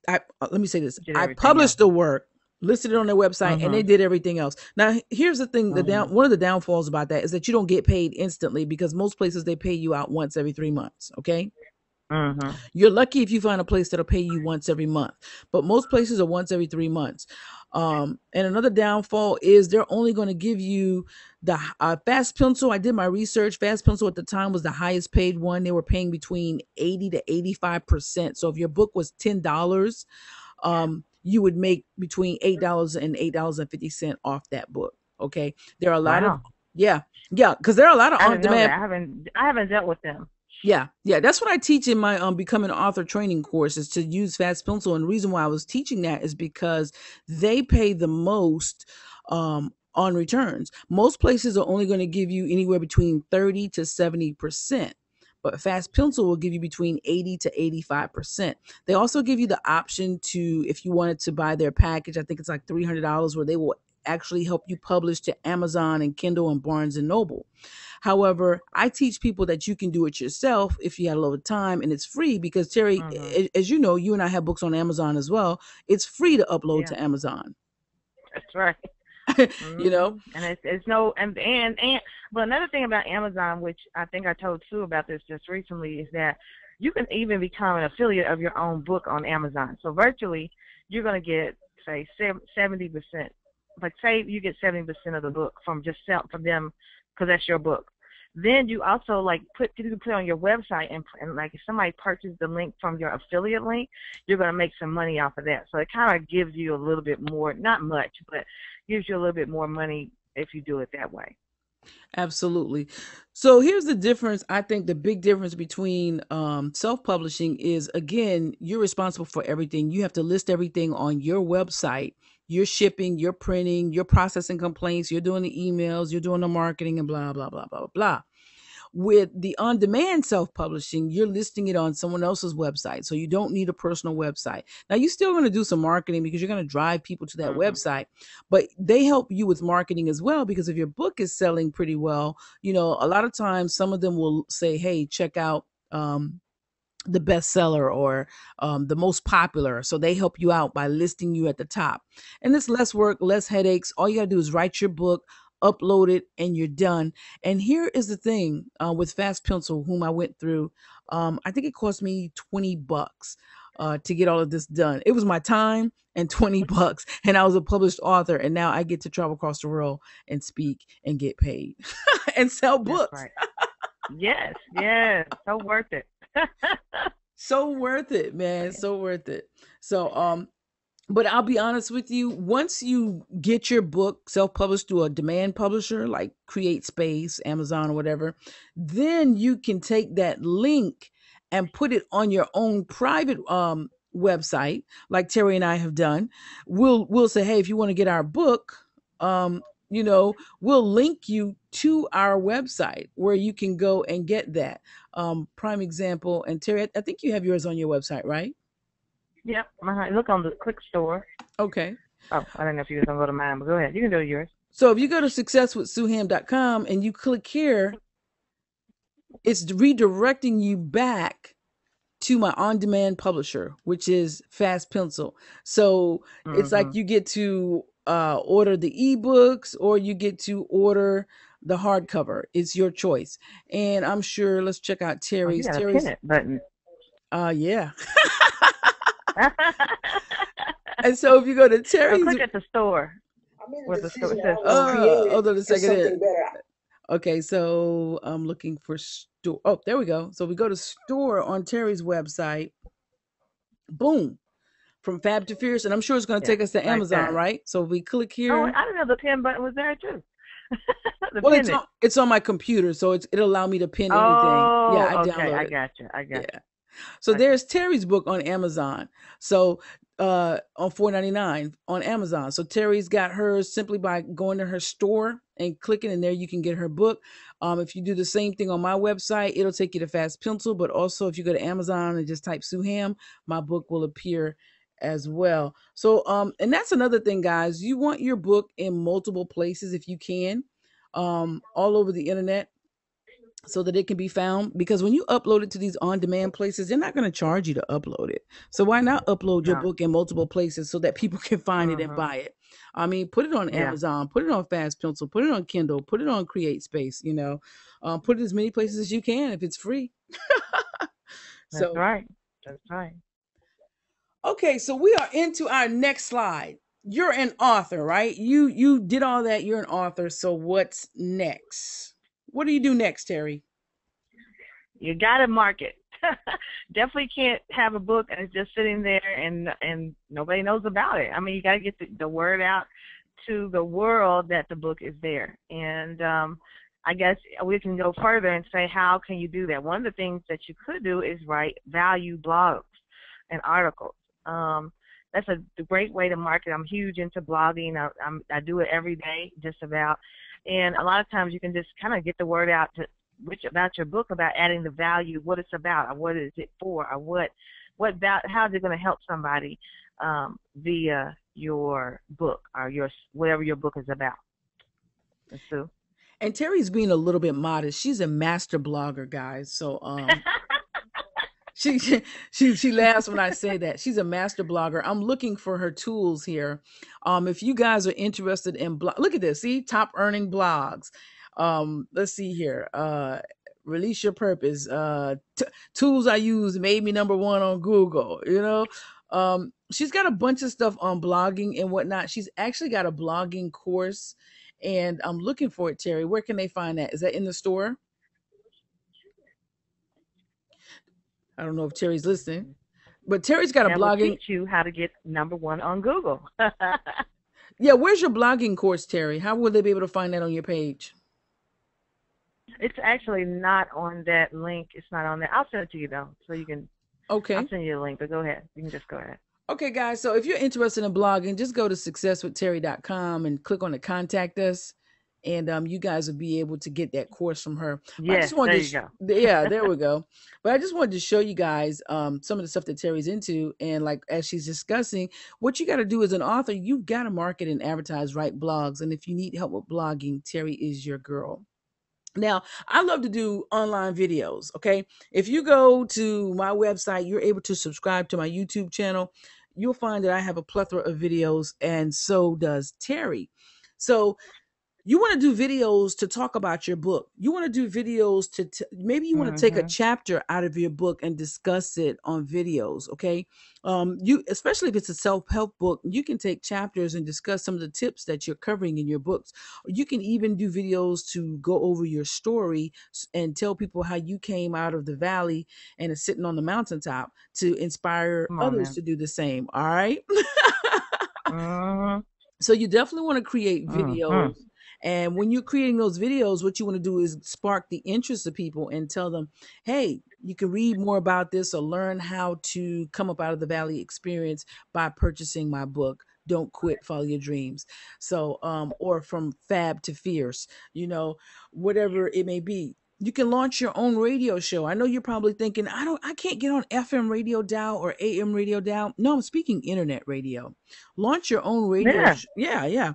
I uh, let me say this. I published the work, listed it on their website and they
Mhm.
did everything else. Now here's the thing, the down
Mhm.
one of the downfalls about that is that you don't get paid instantly because most places they pay you out once every 3 months, okay?
Mm-hmm.
You're lucky if you find a place that'll pay you once every month, but most places are once every three months. Um, and another downfall is they're only going to give you the uh, Fast Pencil. I did my research. Fast Pencil at the time was the highest paid one. They were paying between 80 to 85%. So if your book was $10, um, you would make between $8 and $8.50 off that book. Okay. There are a lot wow. of, yeah, yeah, because there are a lot of on demand.
I haven't, I haven't dealt with them.
Yeah, yeah, that's what I teach in my um becoming an author training course is to use fast pencil. And the reason why I was teaching that is because they pay the most um on returns. Most places are only going to give you anywhere between 30 to 70 percent but fast pencil will give you between 80 to 85% they also give you the option to if you wanted to buy their package i think it's like $300 where they will actually help you publish to amazon and kindle and barnes and noble However, I teach people that you can do it yourself if you had a little time and it's free because Terri, mm-hmm. as you know, you and I have books on Amazon as well. It's free to upload yeah. to Amazon.
That's right.
mm-hmm. You know,
and it's it's no and and and but another thing about Amazon, which I think I told Sue about this just recently, is that you can even become an affiliate of your own book on Amazon. So virtually, you're going to get say seventy percent. Like say you get seventy percent of the book from just sell from them because that's your book. Then you also like put you can put on your website and, and like if somebody purchases the link from your affiliate link, you're gonna make some money off of that. So it kind of gives you a little bit more, not much, but gives you a little bit more money if you do it that way.
Absolutely. So here's the difference. I think the big difference between um, self publishing is again, you're responsible for everything. You have to list everything on your website you're shipping, you're printing, you're processing complaints, you're doing the emails, you're doing the marketing, and blah, blah, blah, blah, blah. With the on demand self publishing, you're listing it on someone else's website. So you don't need a personal website. Now, you're still going to do some marketing because you're going to drive people to that mm-hmm. website, but they help you with marketing as well because if your book is selling pretty well, you know, a lot of times some of them will say, hey, check out um, the bestseller or um, the most popular. So they help you out by listing you at the top. And it's less work, less headaches. All you got to do is write your book, upload it, and you're done. And here is the thing uh, with Fast Pencil, whom I went through. Um, I think it cost me 20 bucks. Uh, to get all of this done. It was my time and 20 bucks, and I was a published author, and now I get to travel across the world and speak and get paid and sell books. Right.
yes, yes, so worth it
so worth it, man. So worth it. So um but I'll be honest with you, once you get your book self-published through a demand publisher like Create Space, Amazon or whatever, then you can take that link and put it on your own private um website like Terri and I have done. We'll we'll say, "Hey, if you want to get our book, um you know, we'll link you to our website where you can go and get that. Um, prime example, and Terri, I think you have yours on your website, right?
Yep. Uh-huh. Look on the click store.
Okay.
Oh, I don't know if you can go to mine, but go ahead. You can go to yours.
So if you go to successwithsueham.com and you click here, it's redirecting you back to my on-demand publisher, which is Fast Pencil. So mm-hmm. it's like mm-hmm. you get to uh, order the ebooks or you get to order the hardcover. It's your choice. And I'm sure let's check out Terri's.
Oh,
Terri's
button.
Uh yeah. and so if you go to Terri's,
oh, click at the store.
Where the store says,
uh, hold on a second. Okay, so I'm looking for store. Oh, there we go. So we go to store on Terri's website. Boom from Fab to Fierce, and I'm sure it's going to yeah, take us to Amazon, right? So we click here.
Oh, I didn't know the pin button was there too.
the well, it's on, it's on my computer, so it's it'll allow me to pin anything.
Oh,
yeah,
I okay, I got you. I got yeah. you.
So okay. there's Terri's book on Amazon. So uh on 4.99 on Amazon. So Terri's got hers simply by going to her store and clicking and there you can get her book. Um if you do the same thing on my website, it'll take you to Fast Pencil, but also if you go to Amazon and just type Sue Ham, my book will appear as well. So um and that's another thing guys, you want your book in multiple places if you can. Um all over the internet so that it can be found because when you upload it to these on-demand places they're not going to charge you to upload it so why not upload your book in multiple places so that people can find uh-huh. it and mm-hmm. buy it i mean put it on yeah. amazon put it on fast pencil put it on kindle put it on create space you know um, put it as many places as you can if it's free
That's so, right. That's right.
Okay, so we are into our next slide. You're an author, right? You you did all that. You're an author. So what's next? What do you do next, Terri?
You got to market. Definitely can't have a book and it's just sitting there and and nobody knows about it. I mean, you got to get the, the word out to the world that the book is there. And um, I guess we can go further and say, how can you do that? One of the things that you could do is write value blogs and articles. Um, that's a great way to market. I'm huge into blogging. I, I'm, I do it every day, just about. And a lot of times you can just kind of get the word out to which about your book about adding the value, what it's about, or what is it for, or what what about how is it going to help somebody um, via your book or your whatever your book is about. And Sue.
And Terri's being a little bit modest. She's a master blogger, guys. So um she she she laughs when I say that. She's a master blogger. I'm looking for her tools here. Um if you guys are interested in blog look at this, see top earning blogs. Um let's see here. Uh release your purpose. Uh t- tools I use made me number 1 on Google, you know? Um, she's got a bunch of stuff on blogging and whatnot. She's actually got a blogging course, and I'm looking for it, Terri. Where can they find that? Is that in the store? I don't know if Terri's listening, but Terri's got a
that
blogging.
Will teach you how to get number one on Google.
yeah, where's your blogging course, Terri? How will they be able to find that on your page?
It's actually not on that link. It's not on there. I'll send it to you though, so you can
Okay.
I'll send you the link, but go ahead. You can just go ahead.
Okay, guys. So if you're interested in blogging, just go to successwithterri.com and click on the contact us. And um, you guys will be able to get that course from her.
Yes, there you sh- go.
Yeah, there we go. But I just wanted to show you guys um, some of the stuff that Terri's into. And like as she's discussing, what you got to do as an author, you've got to market and advertise, write blogs. And if you need help with blogging, Terri is your girl. Now, I love to do online videos. Okay. If you go to my website, you're able to subscribe to my YouTube channel. You'll find that I have a plethora of videos, and so does Terri. So you want to do videos to talk about your book. You want to do videos to t- maybe you want to take a mm-hmm. chapter out of your book and discuss it on videos. Okay, um, you especially if it's a self help book, you can take chapters and discuss some of the tips that you're covering in your books. You can even do videos to go over your story and tell people how you came out of the valley and are sitting on the mountaintop to inspire on, others man. to do the same. All right? uh-huh. So you definitely want to create uh-huh. videos. Uh-huh and when you're creating those videos, what you want to do is spark the interest of people and tell them, hey, you can read more about this or learn how to come up out of the valley experience by purchasing my book don't quit follow your dreams so um or from fab to fierce you know whatever it may be you can launch your own radio show. I know you're probably thinking, I don't I can't get on FM radio dial or AM radio dial. No, I'm speaking internet radio. Launch your own radio. Yeah, sh- yeah, yeah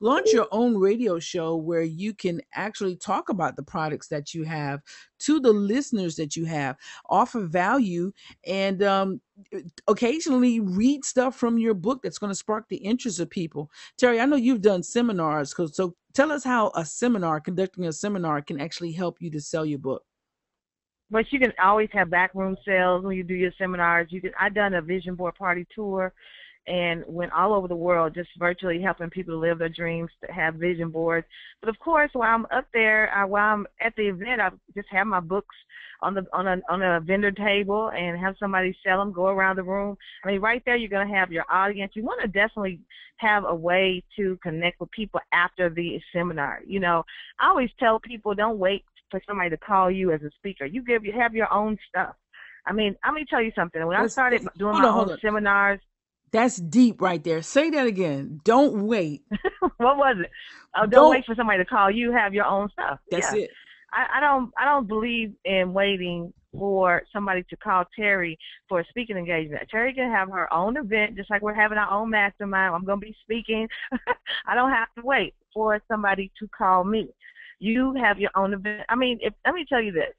launch your own radio show where you can actually talk about the products that you have to the listeners that you have, offer value, and um, occasionally read stuff from your book that's going to spark the interest of people. Terri, I know you've done seminars, so tell us how a seminar, conducting a seminar, can actually help you to sell your book.
But you can always have backroom sales when you do your seminars. You can. I done a vision board party tour and went all over the world just virtually helping people to live their dreams to have vision boards. But of course while i'm up there uh, while i'm at the event i just have my books on the on a on a vendor table and have somebody sell them go around the room. I mean right there you're going to have your audience. You want to definitely have a way to connect with people after the seminar. You know i always tell people don't wait for somebody to call you as a speaker. You give you have your own stuff. I mean, let me tell you something. When I started doing my own seminars,
that's deep right there. Say that again. Don't wait.
what was it? Oh, don't, don't, wait for somebody to call you. Have your own stuff.
That's yeah. it.
I, I don't. I don't believe in waiting for somebody to call Terri for a speaking engagement. Terri can have her own event, just like we're having our own mastermind. I'm going to be speaking. I don't have to wait for somebody to call me. You have your own event. I mean, if, let me tell you this.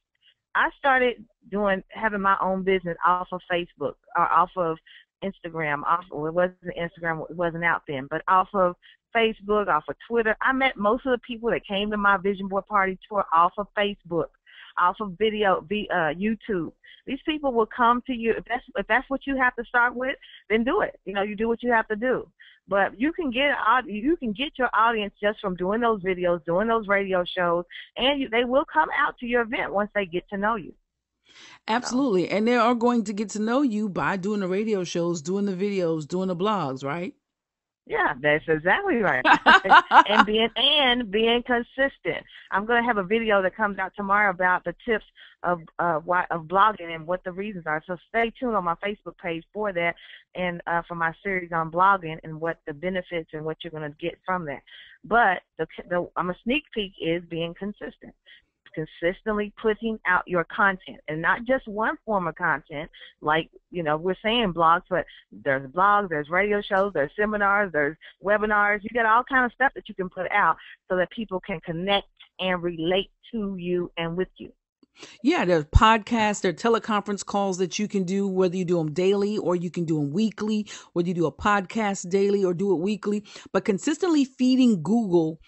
I started doing having my own business off of Facebook or off of Instagram, off well, it wasn't Instagram, it wasn't out then, but off of Facebook, off of Twitter. I met most of the people that came to my vision board party tour off of Facebook. off of video, uh, YouTube. These people will come to you if that's if that's what you have to start with, then do it. You know, you do what you have to do. But you can get you can get your audience just from doing those videos, doing those radio shows, and you, they will come out to your event once they get to know you.
Absolutely, so. and they are going to get to know you by doing the radio shows, doing the videos, doing the blogs, right?
Yeah, that's exactly right. and being and being consistent. I'm going to have a video that comes out tomorrow about the tips of uh, why of blogging and what the reasons are. So stay tuned on my Facebook page for that and uh, for my series on blogging and what the benefits and what you're going to get from that. But the, the I'm a sneak peek is being consistent consistently putting out your content and not just one form of content like you know we're saying blogs but there's blogs there's radio shows there's seminars there's webinars. You got all kind of stuff that you can put out so that people can connect and relate to you and with you
yeah, there's podcasts, there are teleconference calls that you can do, whether you do them daily or you can do them weekly, whether you do a podcast daily or do it weekly. But consistently feeding Google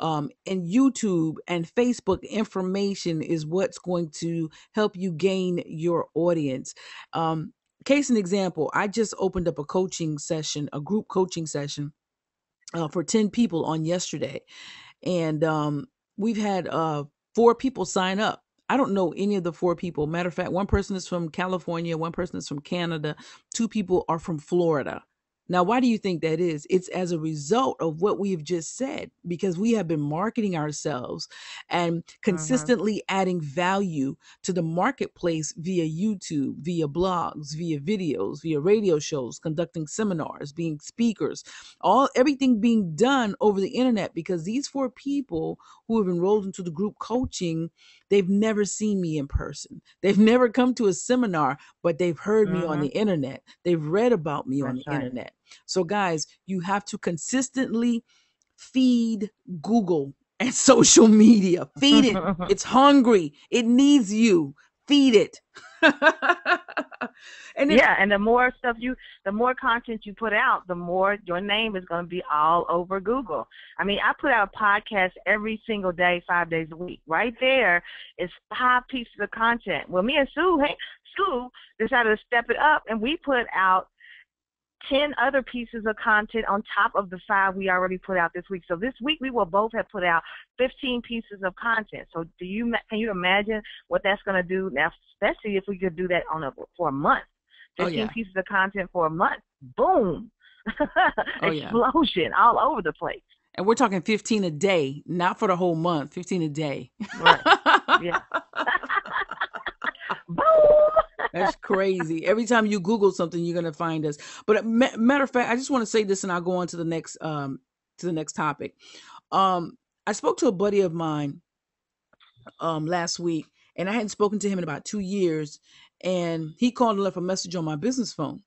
um, and YouTube and Facebook information is what's going to help you gain your audience. Um, case an example, I just opened up a coaching session, a group coaching session uh, for 10 people on yesterday. And um, we've had uh, four people sign up. I don't know any of the four people. Matter of fact, one person is from California, one person is from Canada, two people are from Florida. Now, why do you think that is? It's as a result of what we have just said, because we have been marketing ourselves and uh-huh. consistently uh-huh. adding value to the marketplace via YouTube, via blogs, via videos, via radio shows, conducting seminars, being speakers, all everything being done over the internet because these four people who have enrolled into the group coaching, they've never seen me in person. They've never come to a seminar, but they've heard uh-huh. me on the mm-hmm. internet. They've read about me That's on the right. internet. So, guys, you have to consistently feed Google and social media. Feed it. it's hungry. It needs you. Feed it.
and yeah, and the more stuff you, the more content you put out, the more your name is going to be all over Google. I mean, I put out a podcast every single day, five days a week. Right there is five pieces of content. Well, me and Sue, hey, Sue decided to step it up, and we put out 10 other pieces of content on top of the five we already put out this week. So this week we will both have put out 15 pieces of content. So do you can you imagine what that's going to do now, especially if we could do that on a for a month. 15 oh, yeah. pieces of content for a month. Boom. oh, Explosion yeah. all over the place.
And we're talking 15 a day, not for the whole month, 15 a day.
Right. Yeah. Boom.
That's crazy. Every time you Google something, you're gonna find us. But uh, matter of fact, I just want to say this, and I'll go on to the next um to the next topic. Um, I spoke to a buddy of mine um last week, and I hadn't spoken to him in about two years, and he called and left a message on my business phone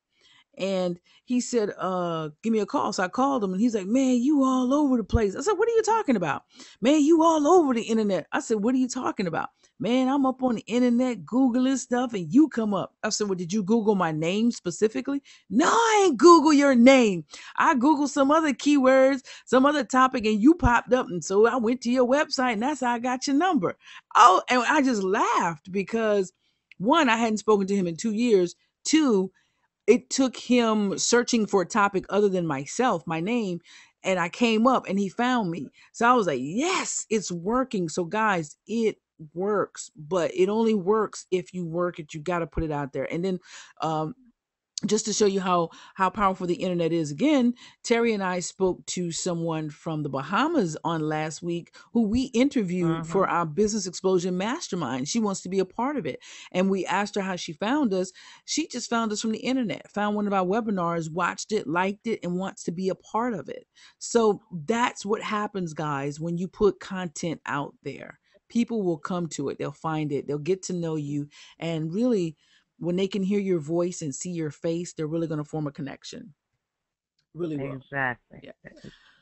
and he said, uh, give me a call. So I called him and he's like, Man, you all over the place. I said, What are you talking about? Man, you all over the internet. I said, What are you talking about? Man, I'm up on the internet Googling stuff and you come up. I said, Well, did you Google my name specifically? No, I ain't Google your name. I Googled some other keywords, some other topic, and you popped up. And so I went to your website and that's how I got your number. Oh, and I just laughed because one, I hadn't spoken to him in two years. Two, it took him searching for a topic other than myself, my name, and I came up and he found me. So I was like, yes, it's working. So, guys, it works, but it only works if you work it. You got to put it out there. And then, um, just to show you how how powerful the internet is again terri and i spoke to someone from the bahamas on last week who we interviewed uh-huh. for our business explosion mastermind. She wants to be a part of it. And we asked her how she found us. She just found us from the internet found one of our webinars watched it liked it and wants to be a part of it. So that's what happens guys when you put content out there. People will come to it. They'll find it. They'll get to know you. And really when they can hear your voice and see your face, they're really going to form a connection. Really will.
Exactly. Yeah.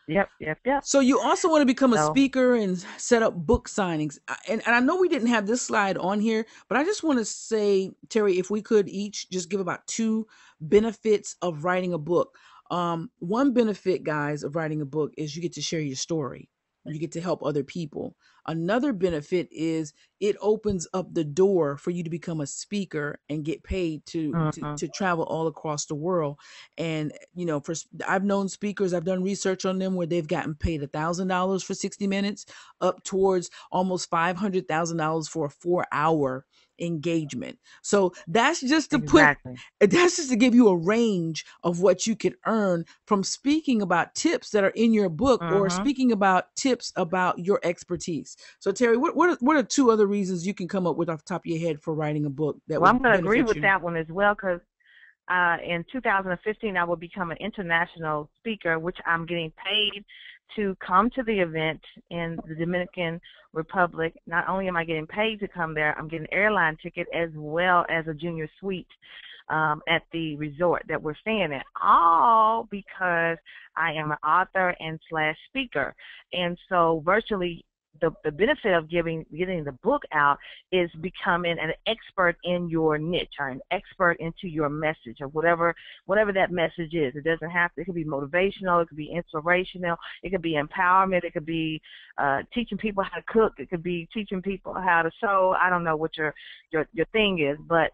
Yep, yep, yep.
So you also want to become a so, speaker and set up book signings. And, and I know we didn't have this slide on here, but I just want to say, Terri, if we could each just give about two benefits of writing a book. Um, one benefit, guys, of writing a book is you get to share your story. You get to help other people. Another benefit is it opens up the door for you to become a speaker and get paid to
Mm-hmm.
to, to travel all across the world. And you know, for I've known speakers, I've done research on them where they've gotten paid a thousand dollars for sixty minutes, up towards almost five hundred thousand dollars for a four hour engagement. So that's just to put that's just to give you a range of what you could earn from speaking about tips that are in your book or
Mm-hmm.
speaking about tips about your expertise. So Terri, what what are, what are two other reasons you can come up with off the top of your head for writing a book that
Well, I'm going to agree with
you?
that one as well because uh, in 2015 I will become an international speaker, which I'm getting paid to come to the event in the Dominican Republic. Not only am I getting paid to come there, I'm getting an airline ticket as well as a junior suite um, at the resort that we're staying at. All because I am an author and slash speaker, and so virtually. The, the benefit of giving getting the book out is becoming an expert in your niche or an expert into your message or whatever whatever that message is. It doesn't have to. It could be motivational. It could be inspirational. It could be empowerment. It could be uh, teaching people how to cook. It could be teaching people how to sew. I don't know what your your your thing is, but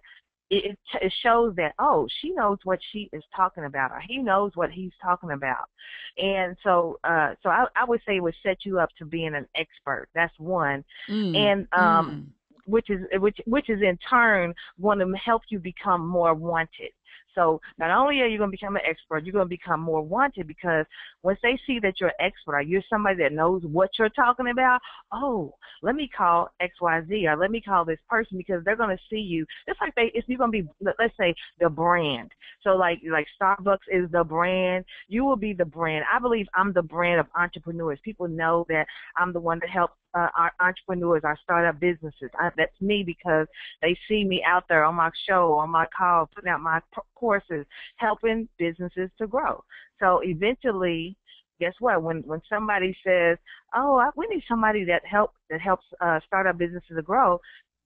it, it shows that oh she knows what she is talking about or he knows what he's talking about. And so uh so i i would say it would set you up to being an expert. That's one.
Mm,
and um which is which which is in turn going to help you become more wanted. So not only are you going to become an expert, you're going to become more wanted because once they see that you're an expert or you're somebody that knows what you're talking about, oh, let me call XYZ or let me call this person because they're going to see you. It's like they, it's you're going to be, let- let's say, the brand. So like like Starbucks is the brand, you will be the brand. I believe I'm the brand of entrepreneurs. People know that I'm the one that helps uh, our entrepreneurs, our startup businesses. I, that's me because they see me out there on my show, on my call, putting out my p- courses, helping businesses to grow. So eventually, guess what? When when somebody says, "Oh, I, we need somebody that help that helps uh, startup businesses to grow,"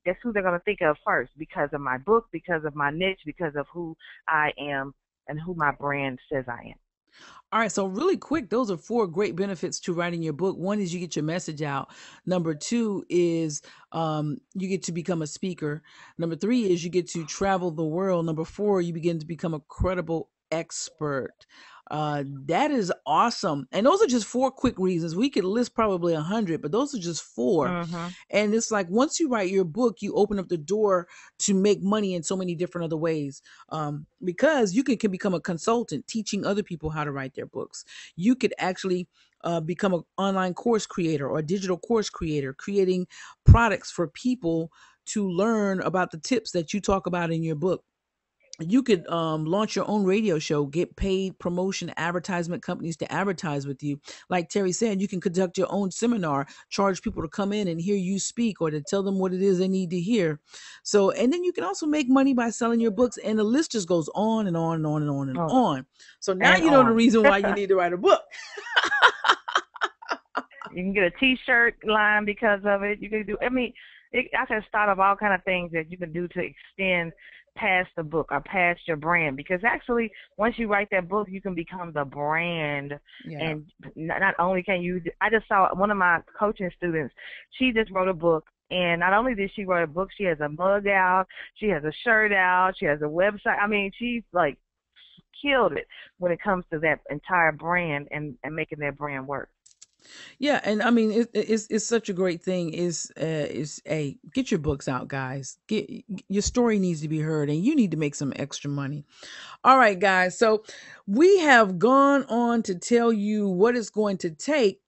guess who they're going to think of first? Because of my book, because of my niche, because of who I am and who my brand says I am.
All right, so really quick, those are four great benefits to writing your book. One is you get your message out. Number two is um, you get to become a speaker. Number three is you get to travel the world. Number four, you begin to become a credible expert. Uh, that is awesome. And those are just four quick reasons. We could list probably a hundred, but those are just 4
Mm-hmm.
And it's like once you write your book, you open up the door to make money in so many different other ways. Um, because you can, can become a consultant teaching other people how to write their books. You could actually uh, become an online course creator or a digital course creator, creating products for people to learn about the tips that you talk about in your book you could um, launch your own radio show, get paid promotion advertisement companies to advertise with you. Like Terri said, you can conduct your own seminar, charge people to come in and hear you speak or to tell them what it is they need to hear. So, and then you can also make money by selling your books, and the list just goes on and on and on and on and
Oh,
on. So now
and
you know the reason why you need to write a book.
You can get a T-shirt line because of it. You can do. I mean, it, I can start up all kind of things that you can do to extend past the book or past your brand. Because actually, once you write that book, you can become the brand.
Yeah.
And not, not only can you, I just saw one of my coaching students. She just wrote a book. And not only did she write a book, she has a mug out, she has a shirt out, she has a website. I mean, she's like killed it when it comes to that entire brand and, and making that brand work.
Yeah, and I mean it, it's it's such a great thing. Is uh, is a get your books out, guys. Get your story needs to be heard, and you need to make some extra money. All right, guys. So we have gone on to tell you what it's going to take.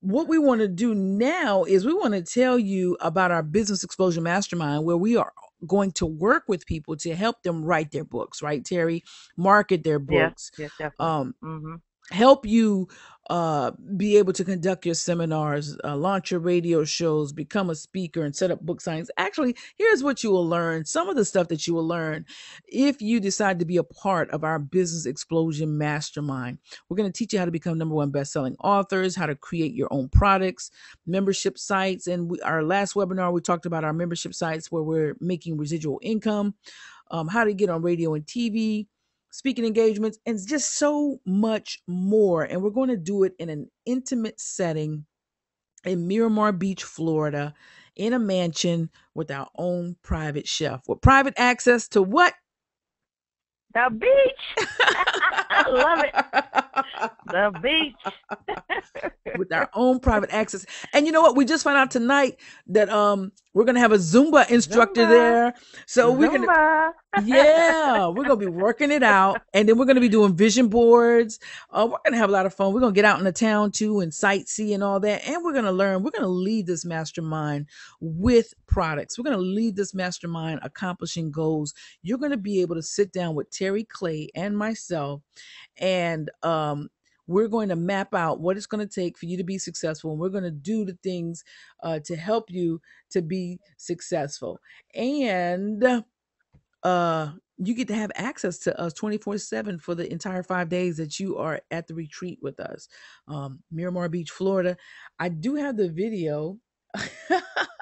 What we want to do now is we want to tell you about our business explosion mastermind, where we are going to work with people to help them write their books. Right, Terri? Market their
Yes,
books.
yes, definitely.
Um,
hmm
help you uh, be able to conduct your seminars, uh, launch your radio shows, become a speaker, and set up book signings. Actually, here's what you will learn some of the stuff that you will learn if you decide to be a part of our Business Explosion Mastermind. We're going to teach you how to become number one best-selling authors, how to create your own products, membership sites. And we, our last webinar, we talked about our membership sites where we're making residual income, um, how to get on radio and TV speaking engagements, and just so much more. And we're going to do it in an intimate setting in Miramar Beach, Florida, in a mansion with our own private chef with private access to what?
The beach. I love it. The beach.
with our own private access. And you know what? We just found out tonight that um we're gonna have a Zumba instructor
Zumba.
there. So we're gonna yeah, we're gonna be working it out, and then we're gonna be doing vision boards. Uh, we're gonna have a lot of fun. We're gonna get out in the town too and sightsee and all that, and we're gonna learn. We're gonna lead this mastermind with products. We're gonna lead this mastermind accomplishing goals. You're gonna be able to sit down with Terri Clay and myself, and um, we're going to map out what it's going to take for you to be successful and we're going to do the things uh, to help you to be successful. And uh you get to have access to us 24 7 for the entire five days that you are at the retreat with us. Um miramar beach florida. I do have the video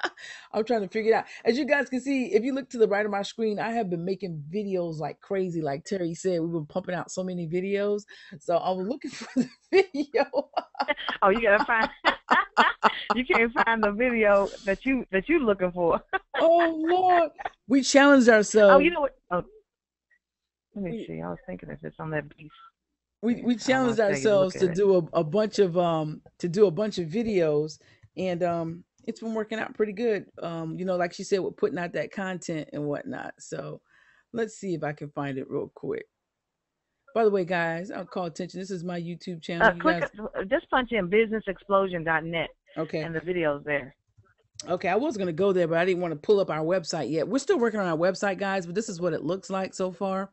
i'm trying to figure it out as you guys can see if you look to the right of my screen i have been making videos like crazy like terri said we've been pumping out so many videos so i was looking for the video
Oh, you gotta find. you can't find the video that you that you're looking for.
oh lord we challenged ourselves
Oh, you know what? Oh, let me see. I was thinking if it's on that beach.
we we challenged
want to take a
ourselves to do a, a bunch of um to do a bunch of videos and um it's been working out pretty good um you know like she said with putting out that content and whatnot. So let's see if i can find it real quick. By the way guys i'll call attention. This is my youtube channel.
Uh,
you
click.
guys
Just punch in businessexplosion.net
okay.
and the videos there.
okay i was going to go there but i didn't want to pull up our website yet. We're still working on our website guys but this is what it looks like so far.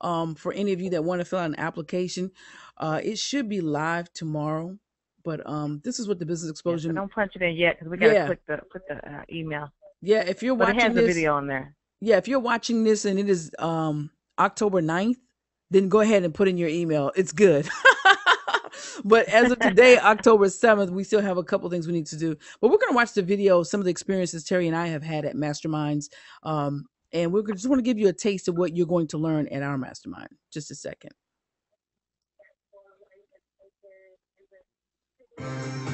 Um for any of you that want to fill out an application uh it should be live tomorrow but um this is what the business
Yeah, so
explosion
don't punch it in yet because we gotta
yeah.
click the click the uh, email.
yeah if you're
But it
watching
has the
this
video on there.
yeah if you're watching this and it is um october 9th then go ahead and put in your email. It's good. But as of today october 7th we still have a couple things we need to do. But we're going to watch the video some of the experiences terri and i have had at masterminds um and we're just want to give you a taste of what you're going to learn at our mastermind. Just a second Thank you.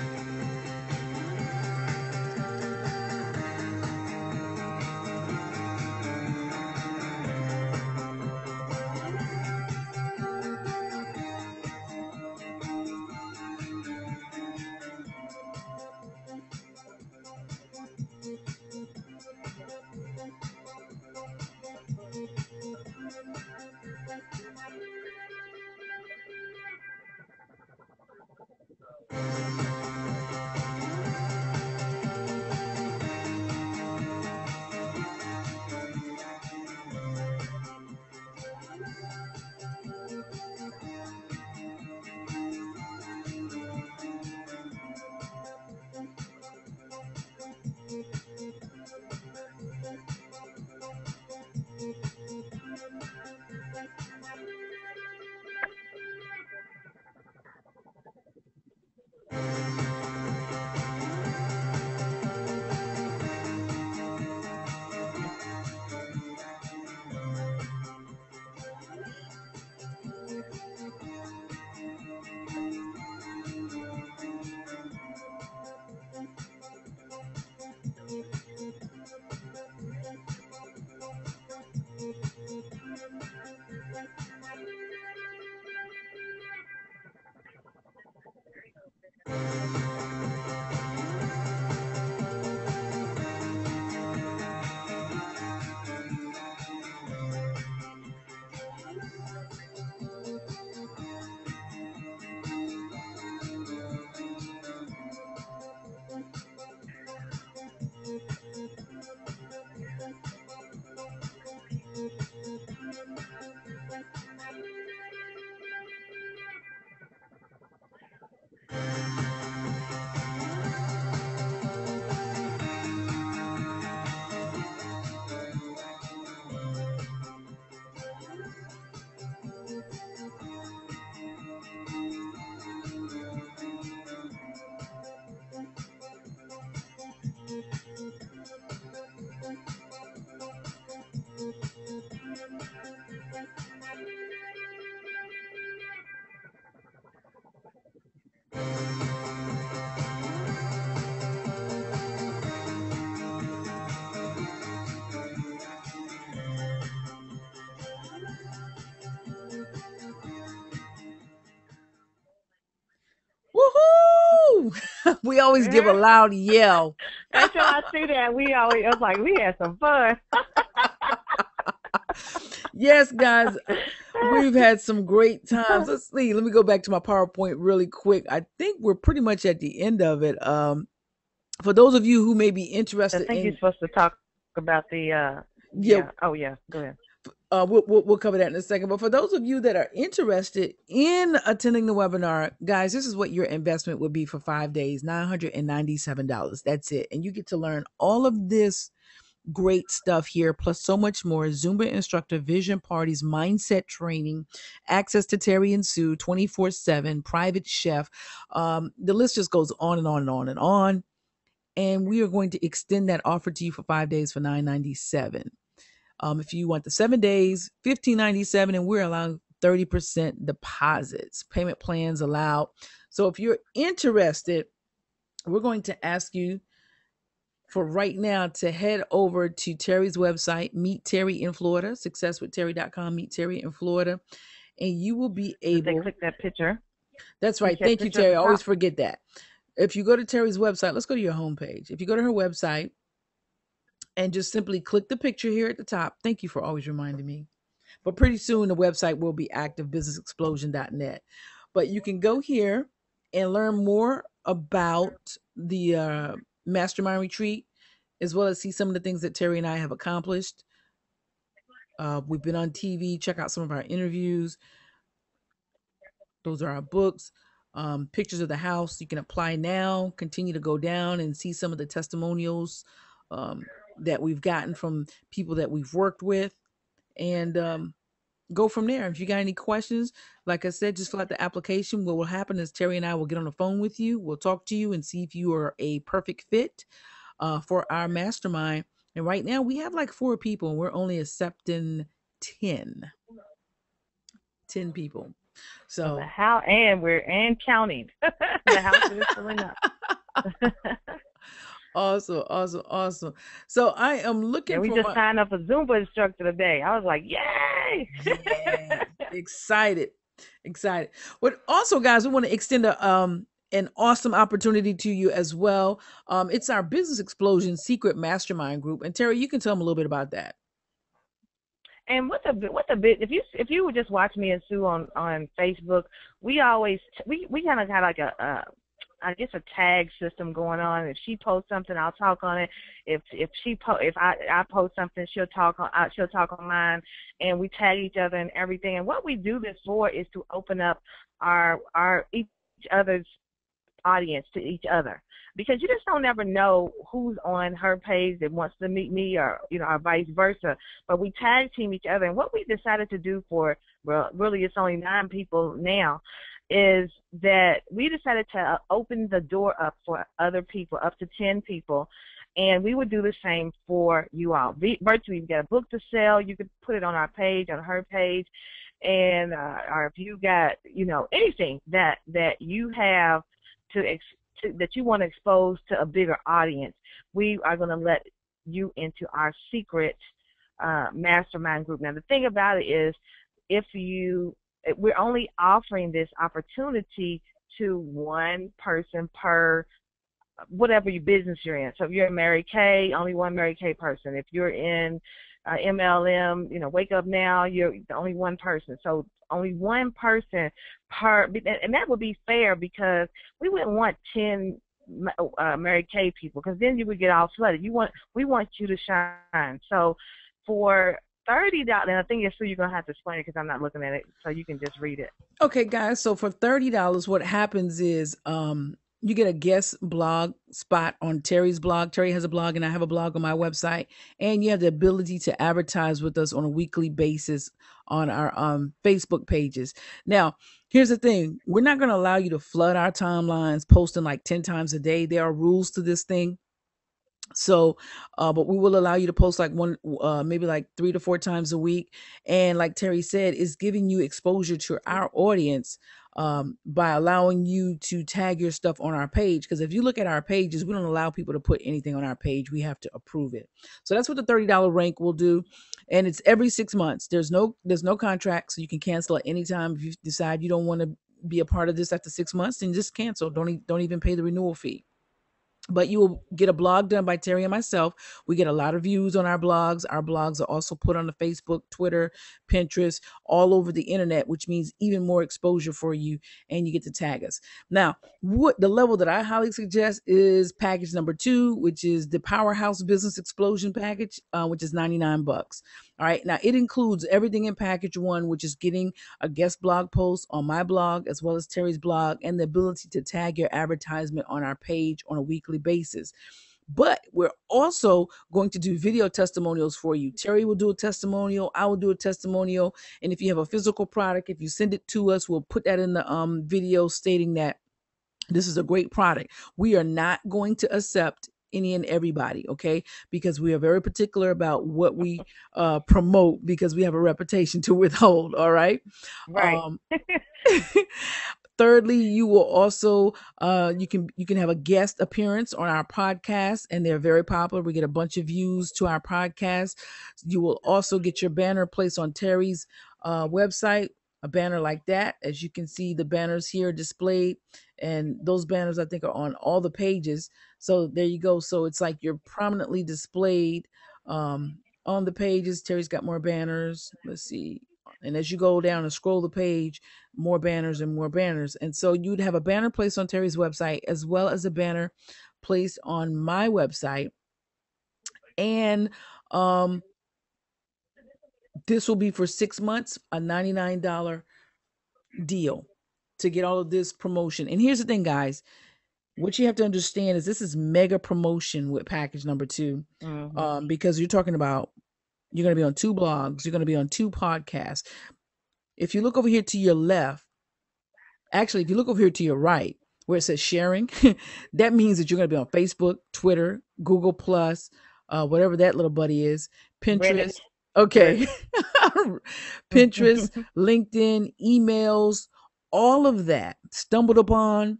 We always give a loud yell.
Time I see that, we always, it's like, we had some fun.
yes, guys, we've had some great times. Let's see. Let me go back to my PowerPoint really quick. I think we're pretty much at the end of it. Um, for those of you who may be interested,
I think
in,
you're supposed to talk about the. Uh, yeah. yeah. Oh yeah. Go ahead.
Uh, we'll, we'll, we'll cover that in a second. But for those of you that are interested in attending the webinar, guys, this is what your investment would be for five days: nine hundred and ninety-seven dollars. That's it, and you get to learn all of this great stuff here, plus so much more. Zumba instructor, vision parties, mindset training, access to Terri and Sue 24 7, private chef. Um, the list just goes on and on and on and on. And we are going to extend that offer to you for five days for $9.97. Um, if you want the seven days, $15.97, and we're allowing 30% deposits. Payment plans allowed. So if you're interested, we're going to ask you for right now to head over to Terri's website, Meet Terri in Florida, successwithterri.com, Meet Terri in Florida, and you will be able.
to click that picture.
That's right. Thank you, Terri. I always forget that. If you go to Terri's website, let's go to your homepage. If you go to her website and just simply click the picture here at the top, thank you for always reminding me. But pretty soon the website will be active, businessexplosion.net. But you can go here and learn more about the uh, mastermind retreat, as well as see some of the things that Terri and I have accomplished. Uh, we've been on TV. Check out some of our interviews. Those are our books. Um, pictures of the house. You can apply now. Continue to go down and see some of the testimonials um, that we've gotten from people that we've worked with, and um, go from there. If you got any questions, like I said, just fill out the application. What will happen is Terri and I will get on the phone with you. We'll talk to you and see if you are a perfect fit uh, for our mastermind. And right now we have like four people and we're only accepting 10. 10 people. So
how and we're and counting. the house is filling up.
awesome, awesome, awesome. So I am looking.
Yeah, we just my... signed up a Zumba instructor today. I was like, yay!
yeah, excited, excited. But also, guys, we want to extend a um an awesome opportunity to you as well. Um, it's our Business Explosion Secret Mastermind Group, and Terri, you can tell them a little bit about that.
And what's a bit, what's a bit? If you if you would just watch me and Sue on on Facebook, we always we we kind of had like a, a I guess a tag system going on. If she posts something, I'll talk on it. If if she po- if I I post something, she'll talk on uh, she'll talk on mine, and we tag each other and everything. And what we do this for is to open up our our each other's audience to each other because you just don't ever know who's on her page that wants to meet me or you know or vice versa but we tag team each other and what we decided to do for well really it's only nine people now is that we decided to uh, open the door up for other people, up to 10 people, and we would do the same for you all. Virtually, you get a book to sell, you could put it on our page, on her page, and uh, or if you got, you know, anything that that you have to, ex- to that you want to expose to a bigger audience, we are going to let you into our secret uh, mastermind group. Now, the thing about it is, if you we're only offering this opportunity to one person per whatever your business you're in. So if you're in Mary Kay, only one Mary Kay person. If you're in uh, MLM, you know, Wake Up Now, you're only one person. So only one person per, and that would be fair because we wouldn't want 10 uh, Mary Kay people because then you would get all flooded. You want, we want you to shine. So for thirty dollars, and I think it's true. You're gonna have to explain it because I'm not looking at it, so you can just read it.
Okay, guys. So for thirty dollars, what happens is um you get a guest blog spot on Terri's blog. Terri has a blog, and I have a blog on my website, and you have the ability to advertise with us on a weekly basis on our um Facebook pages. Now, here's the thing: we're not going to allow you to flood our timelines, posting like ten times a day. There are rules to this thing. So, uh, but we will allow you to post like one, uh, maybe like three to four times a week. And like Terri said, is giving you exposure to our audience um, by allowing you to tag your stuff on our page. Because if you look at our pages, we don't allow people to put anything on our page. We have to approve it. So that's what the thirty dollar rank will do, and it's every six months. There's no there's no contract, so you can cancel at any time if you decide you don't want to be a part of this after six months, then just cancel. Don't don't even pay the renewal fee but you will get a blog done by Terri and myself. We get a lot of views on our blogs. Our blogs are also put on the Facebook, Twitter, Pinterest, all over the internet, which means even more exposure for you and you get to tag us. Now, what the level that I highly suggest is package number 2, which is the Powerhouse Business Explosion package, uh, which is 99 bucks. All right. Now it includes everything in package one, which is getting a guest blog post on my blog as well as Terri's blog and the ability to tag your advertisement on our page on a weekly basis. But we're also going to do video testimonials for you. Terri will do a testimonial. I will do a testimonial. And if you have a physical product, if you send it to us, we'll put that in the um, video stating that this is a great product. We are not going to accept any and everybody, okay? Because we are very particular about what we uh, promote because we have a reputation to withhold, all right?
Right. Um,
thirdly you will also uh, you can you can have a guest appearance on our podcast and they're very popular we get a bunch of views to our podcast you will also get your banner placed on terri's uh, website a banner like that as you can see the banners here displayed and those banners i think are on all the pages so there you go. So it's like you're prominently displayed um, on the pages. Terri's got more banners. Let's see. And as you go down and scroll the page more banners and more banners. And so you'd have a banner placed on terri's website as well as a banner placed on my website. And um this will be for six months a $99 deal to get all of this promotion. And here's the thing, guys. What you have to understand is this is mega promotion with package number 2 mm-hmm. um, because you're talking about you're going to be on two blogs, you're going to be on two podcasts. If you look over here to your left, actually, if you look over here to your right, where it says sharing, that means that you're going to be on Facebook, Twitter, Google Plus, uh, whatever that little buddy is, Pinterest. Okay, Pinterest, LinkedIn, emails, all of that stumbled upon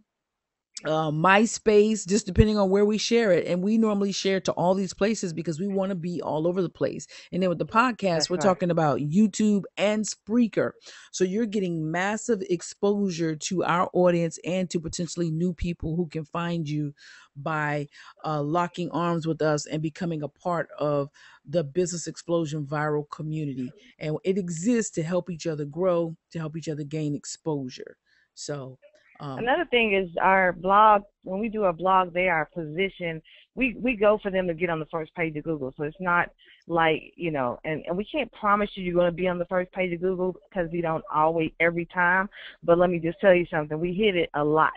uh, MySpace, just depending on where we share it. And we normally share to all these places because we want to be all over the place. And then with the podcast, That's we're right. talking about YouTube and Spreaker. So you're getting massive exposure to our audience and to potentially new people who can find you by uh, locking arms with us and becoming a part of the Business Explosion viral community. And it exists to help each other grow, to help each other gain exposure. So,
um, Another thing is our blog. When we do a blog, they are positioned. We we go for them to get on the first page of Google. So it's not like you know, and and we can't promise you you're going to be on the first page of Google because we don't always every time. But let me just tell you something. We hit it a lot.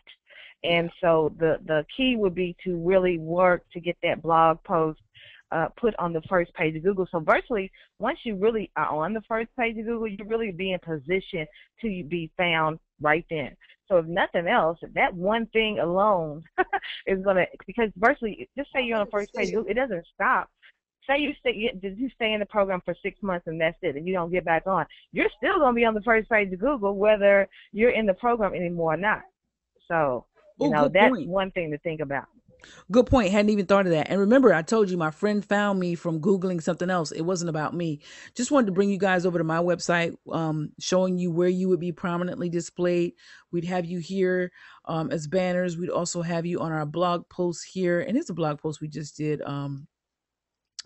And so the the key would be to really work to get that blog post uh, put on the first page of Google. So virtually, once you really are on the first page of Google, you really be in position to be found right then. So if nothing else, that one thing alone is gonna because virtually, just say you're on the first page, Google, it doesn't stop. Say you stay, did you stay in the program for six months and that's it, and you don't get back on, you're still gonna be on the first page of Google whether you're in the program anymore or not. So you Ooh, know that's point. one thing to think about.
Good point. Hadn't even thought of that. And remember, I told you my friend found me from Googling something else. It wasn't about me. Just wanted to bring you guys over to my website, um, showing you where you would be prominently displayed. We'd have you here um, as banners. We'd also have you on our blog post here. And it's a blog post we just did um,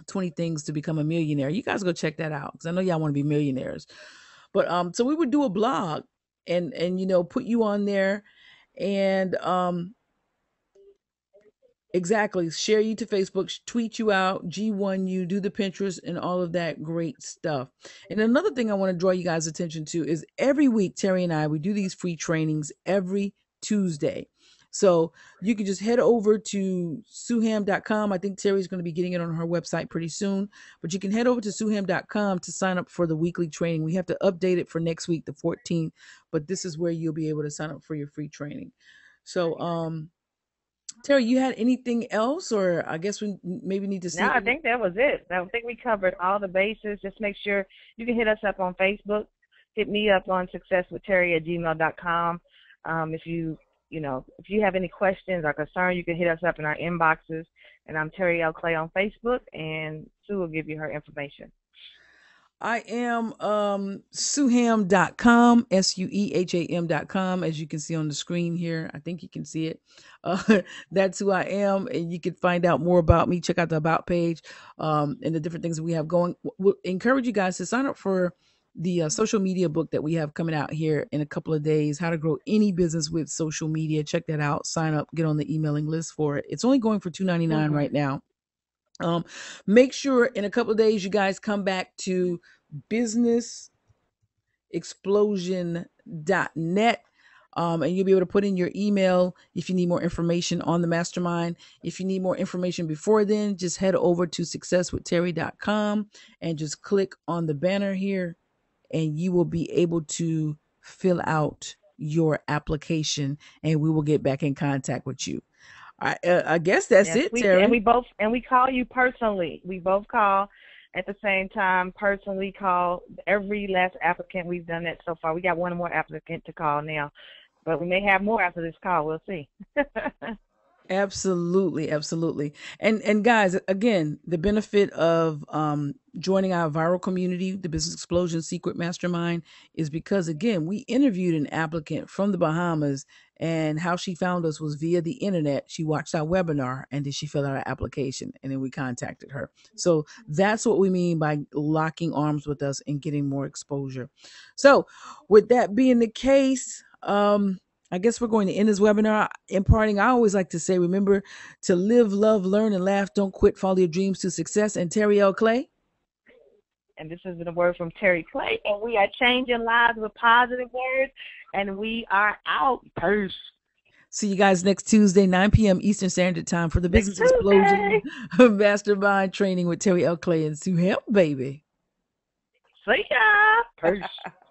20 things to become a millionaire. You guys go check that out because I know y'all want to be millionaires. But um, so we would do a blog and and you know put you on there and um Exactly. Share you to Facebook, tweet you out, G1 you, do the Pinterest, and all of that great stuff. And another thing I want to draw you guys' attention to is every week, Terri and I, we do these free trainings every Tuesday. So you can just head over to sueham.com. I think Terri's going to be getting it on her website pretty soon. But you can head over to sueham.com to sign up for the weekly training. We have to update it for next week, the 14th. But this is where you'll be able to sign up for your free training. So, um, Terri, you had anything else, or I guess we maybe need to see.
No, I think that was it. I think we covered all the bases. Just make sure you can hit us up on Facebook. Hit me up on successwithterri at gmail.com. Um, if you, you know, if you have any questions or concern, you can hit us up in our inboxes. And I'm Terri L. Clay on Facebook, and Sue will give you her information.
I am um sueham.com, S U E H A M.com, as you can see on the screen here. I think you can see it. Uh, that's who I am. And you can find out more about me. Check out the About page um, and the different things that we have going. We'll encourage you guys to sign up for the uh, social media book that we have coming out here in a couple of days how to grow any business with social media check that out sign up get on the emailing list for it it's only going for 299 mm-hmm. right now um, make sure in a couple of days you guys come back to businessexplosion.net um, and you'll be able to put in your email if you need more information on the mastermind. If you need more information before then, just head over to successwithterri.com and just click on the banner here, and you will be able to fill out your application, and we will get back in contact with you. I, uh, I guess that's yes, it,
we,
Terri.
And we both and we call you personally. We both call at the same time personally call every last applicant. We've done that so far. We got one more applicant to call now, but we may have more after this call. We'll see.
Absolutely, absolutely. And and guys, again, the benefit of um joining our viral community, the Business Explosion Secret Mastermind, is because again, we interviewed an applicant from the Bahamas and how she found us was via the internet. She watched our webinar and then she filled out our application and then we contacted her. So that's what we mean by locking arms with us and getting more exposure. So with that being the case, um I guess we're going to end this webinar imparting. I always like to say, remember to live, love, learn, and laugh. Don't quit. Follow your dreams to success. And Terri L. Clay.
And this has been a word from Terri Clay. And we are changing lives with positive words. And we are out. Peace.
See you guys next Tuesday, 9 p.m. Eastern Standard Time for the next Business Tuesday. Explosion Mastermind Training with Terri L. Clay and Sue Ham, baby.
See ya. Peace.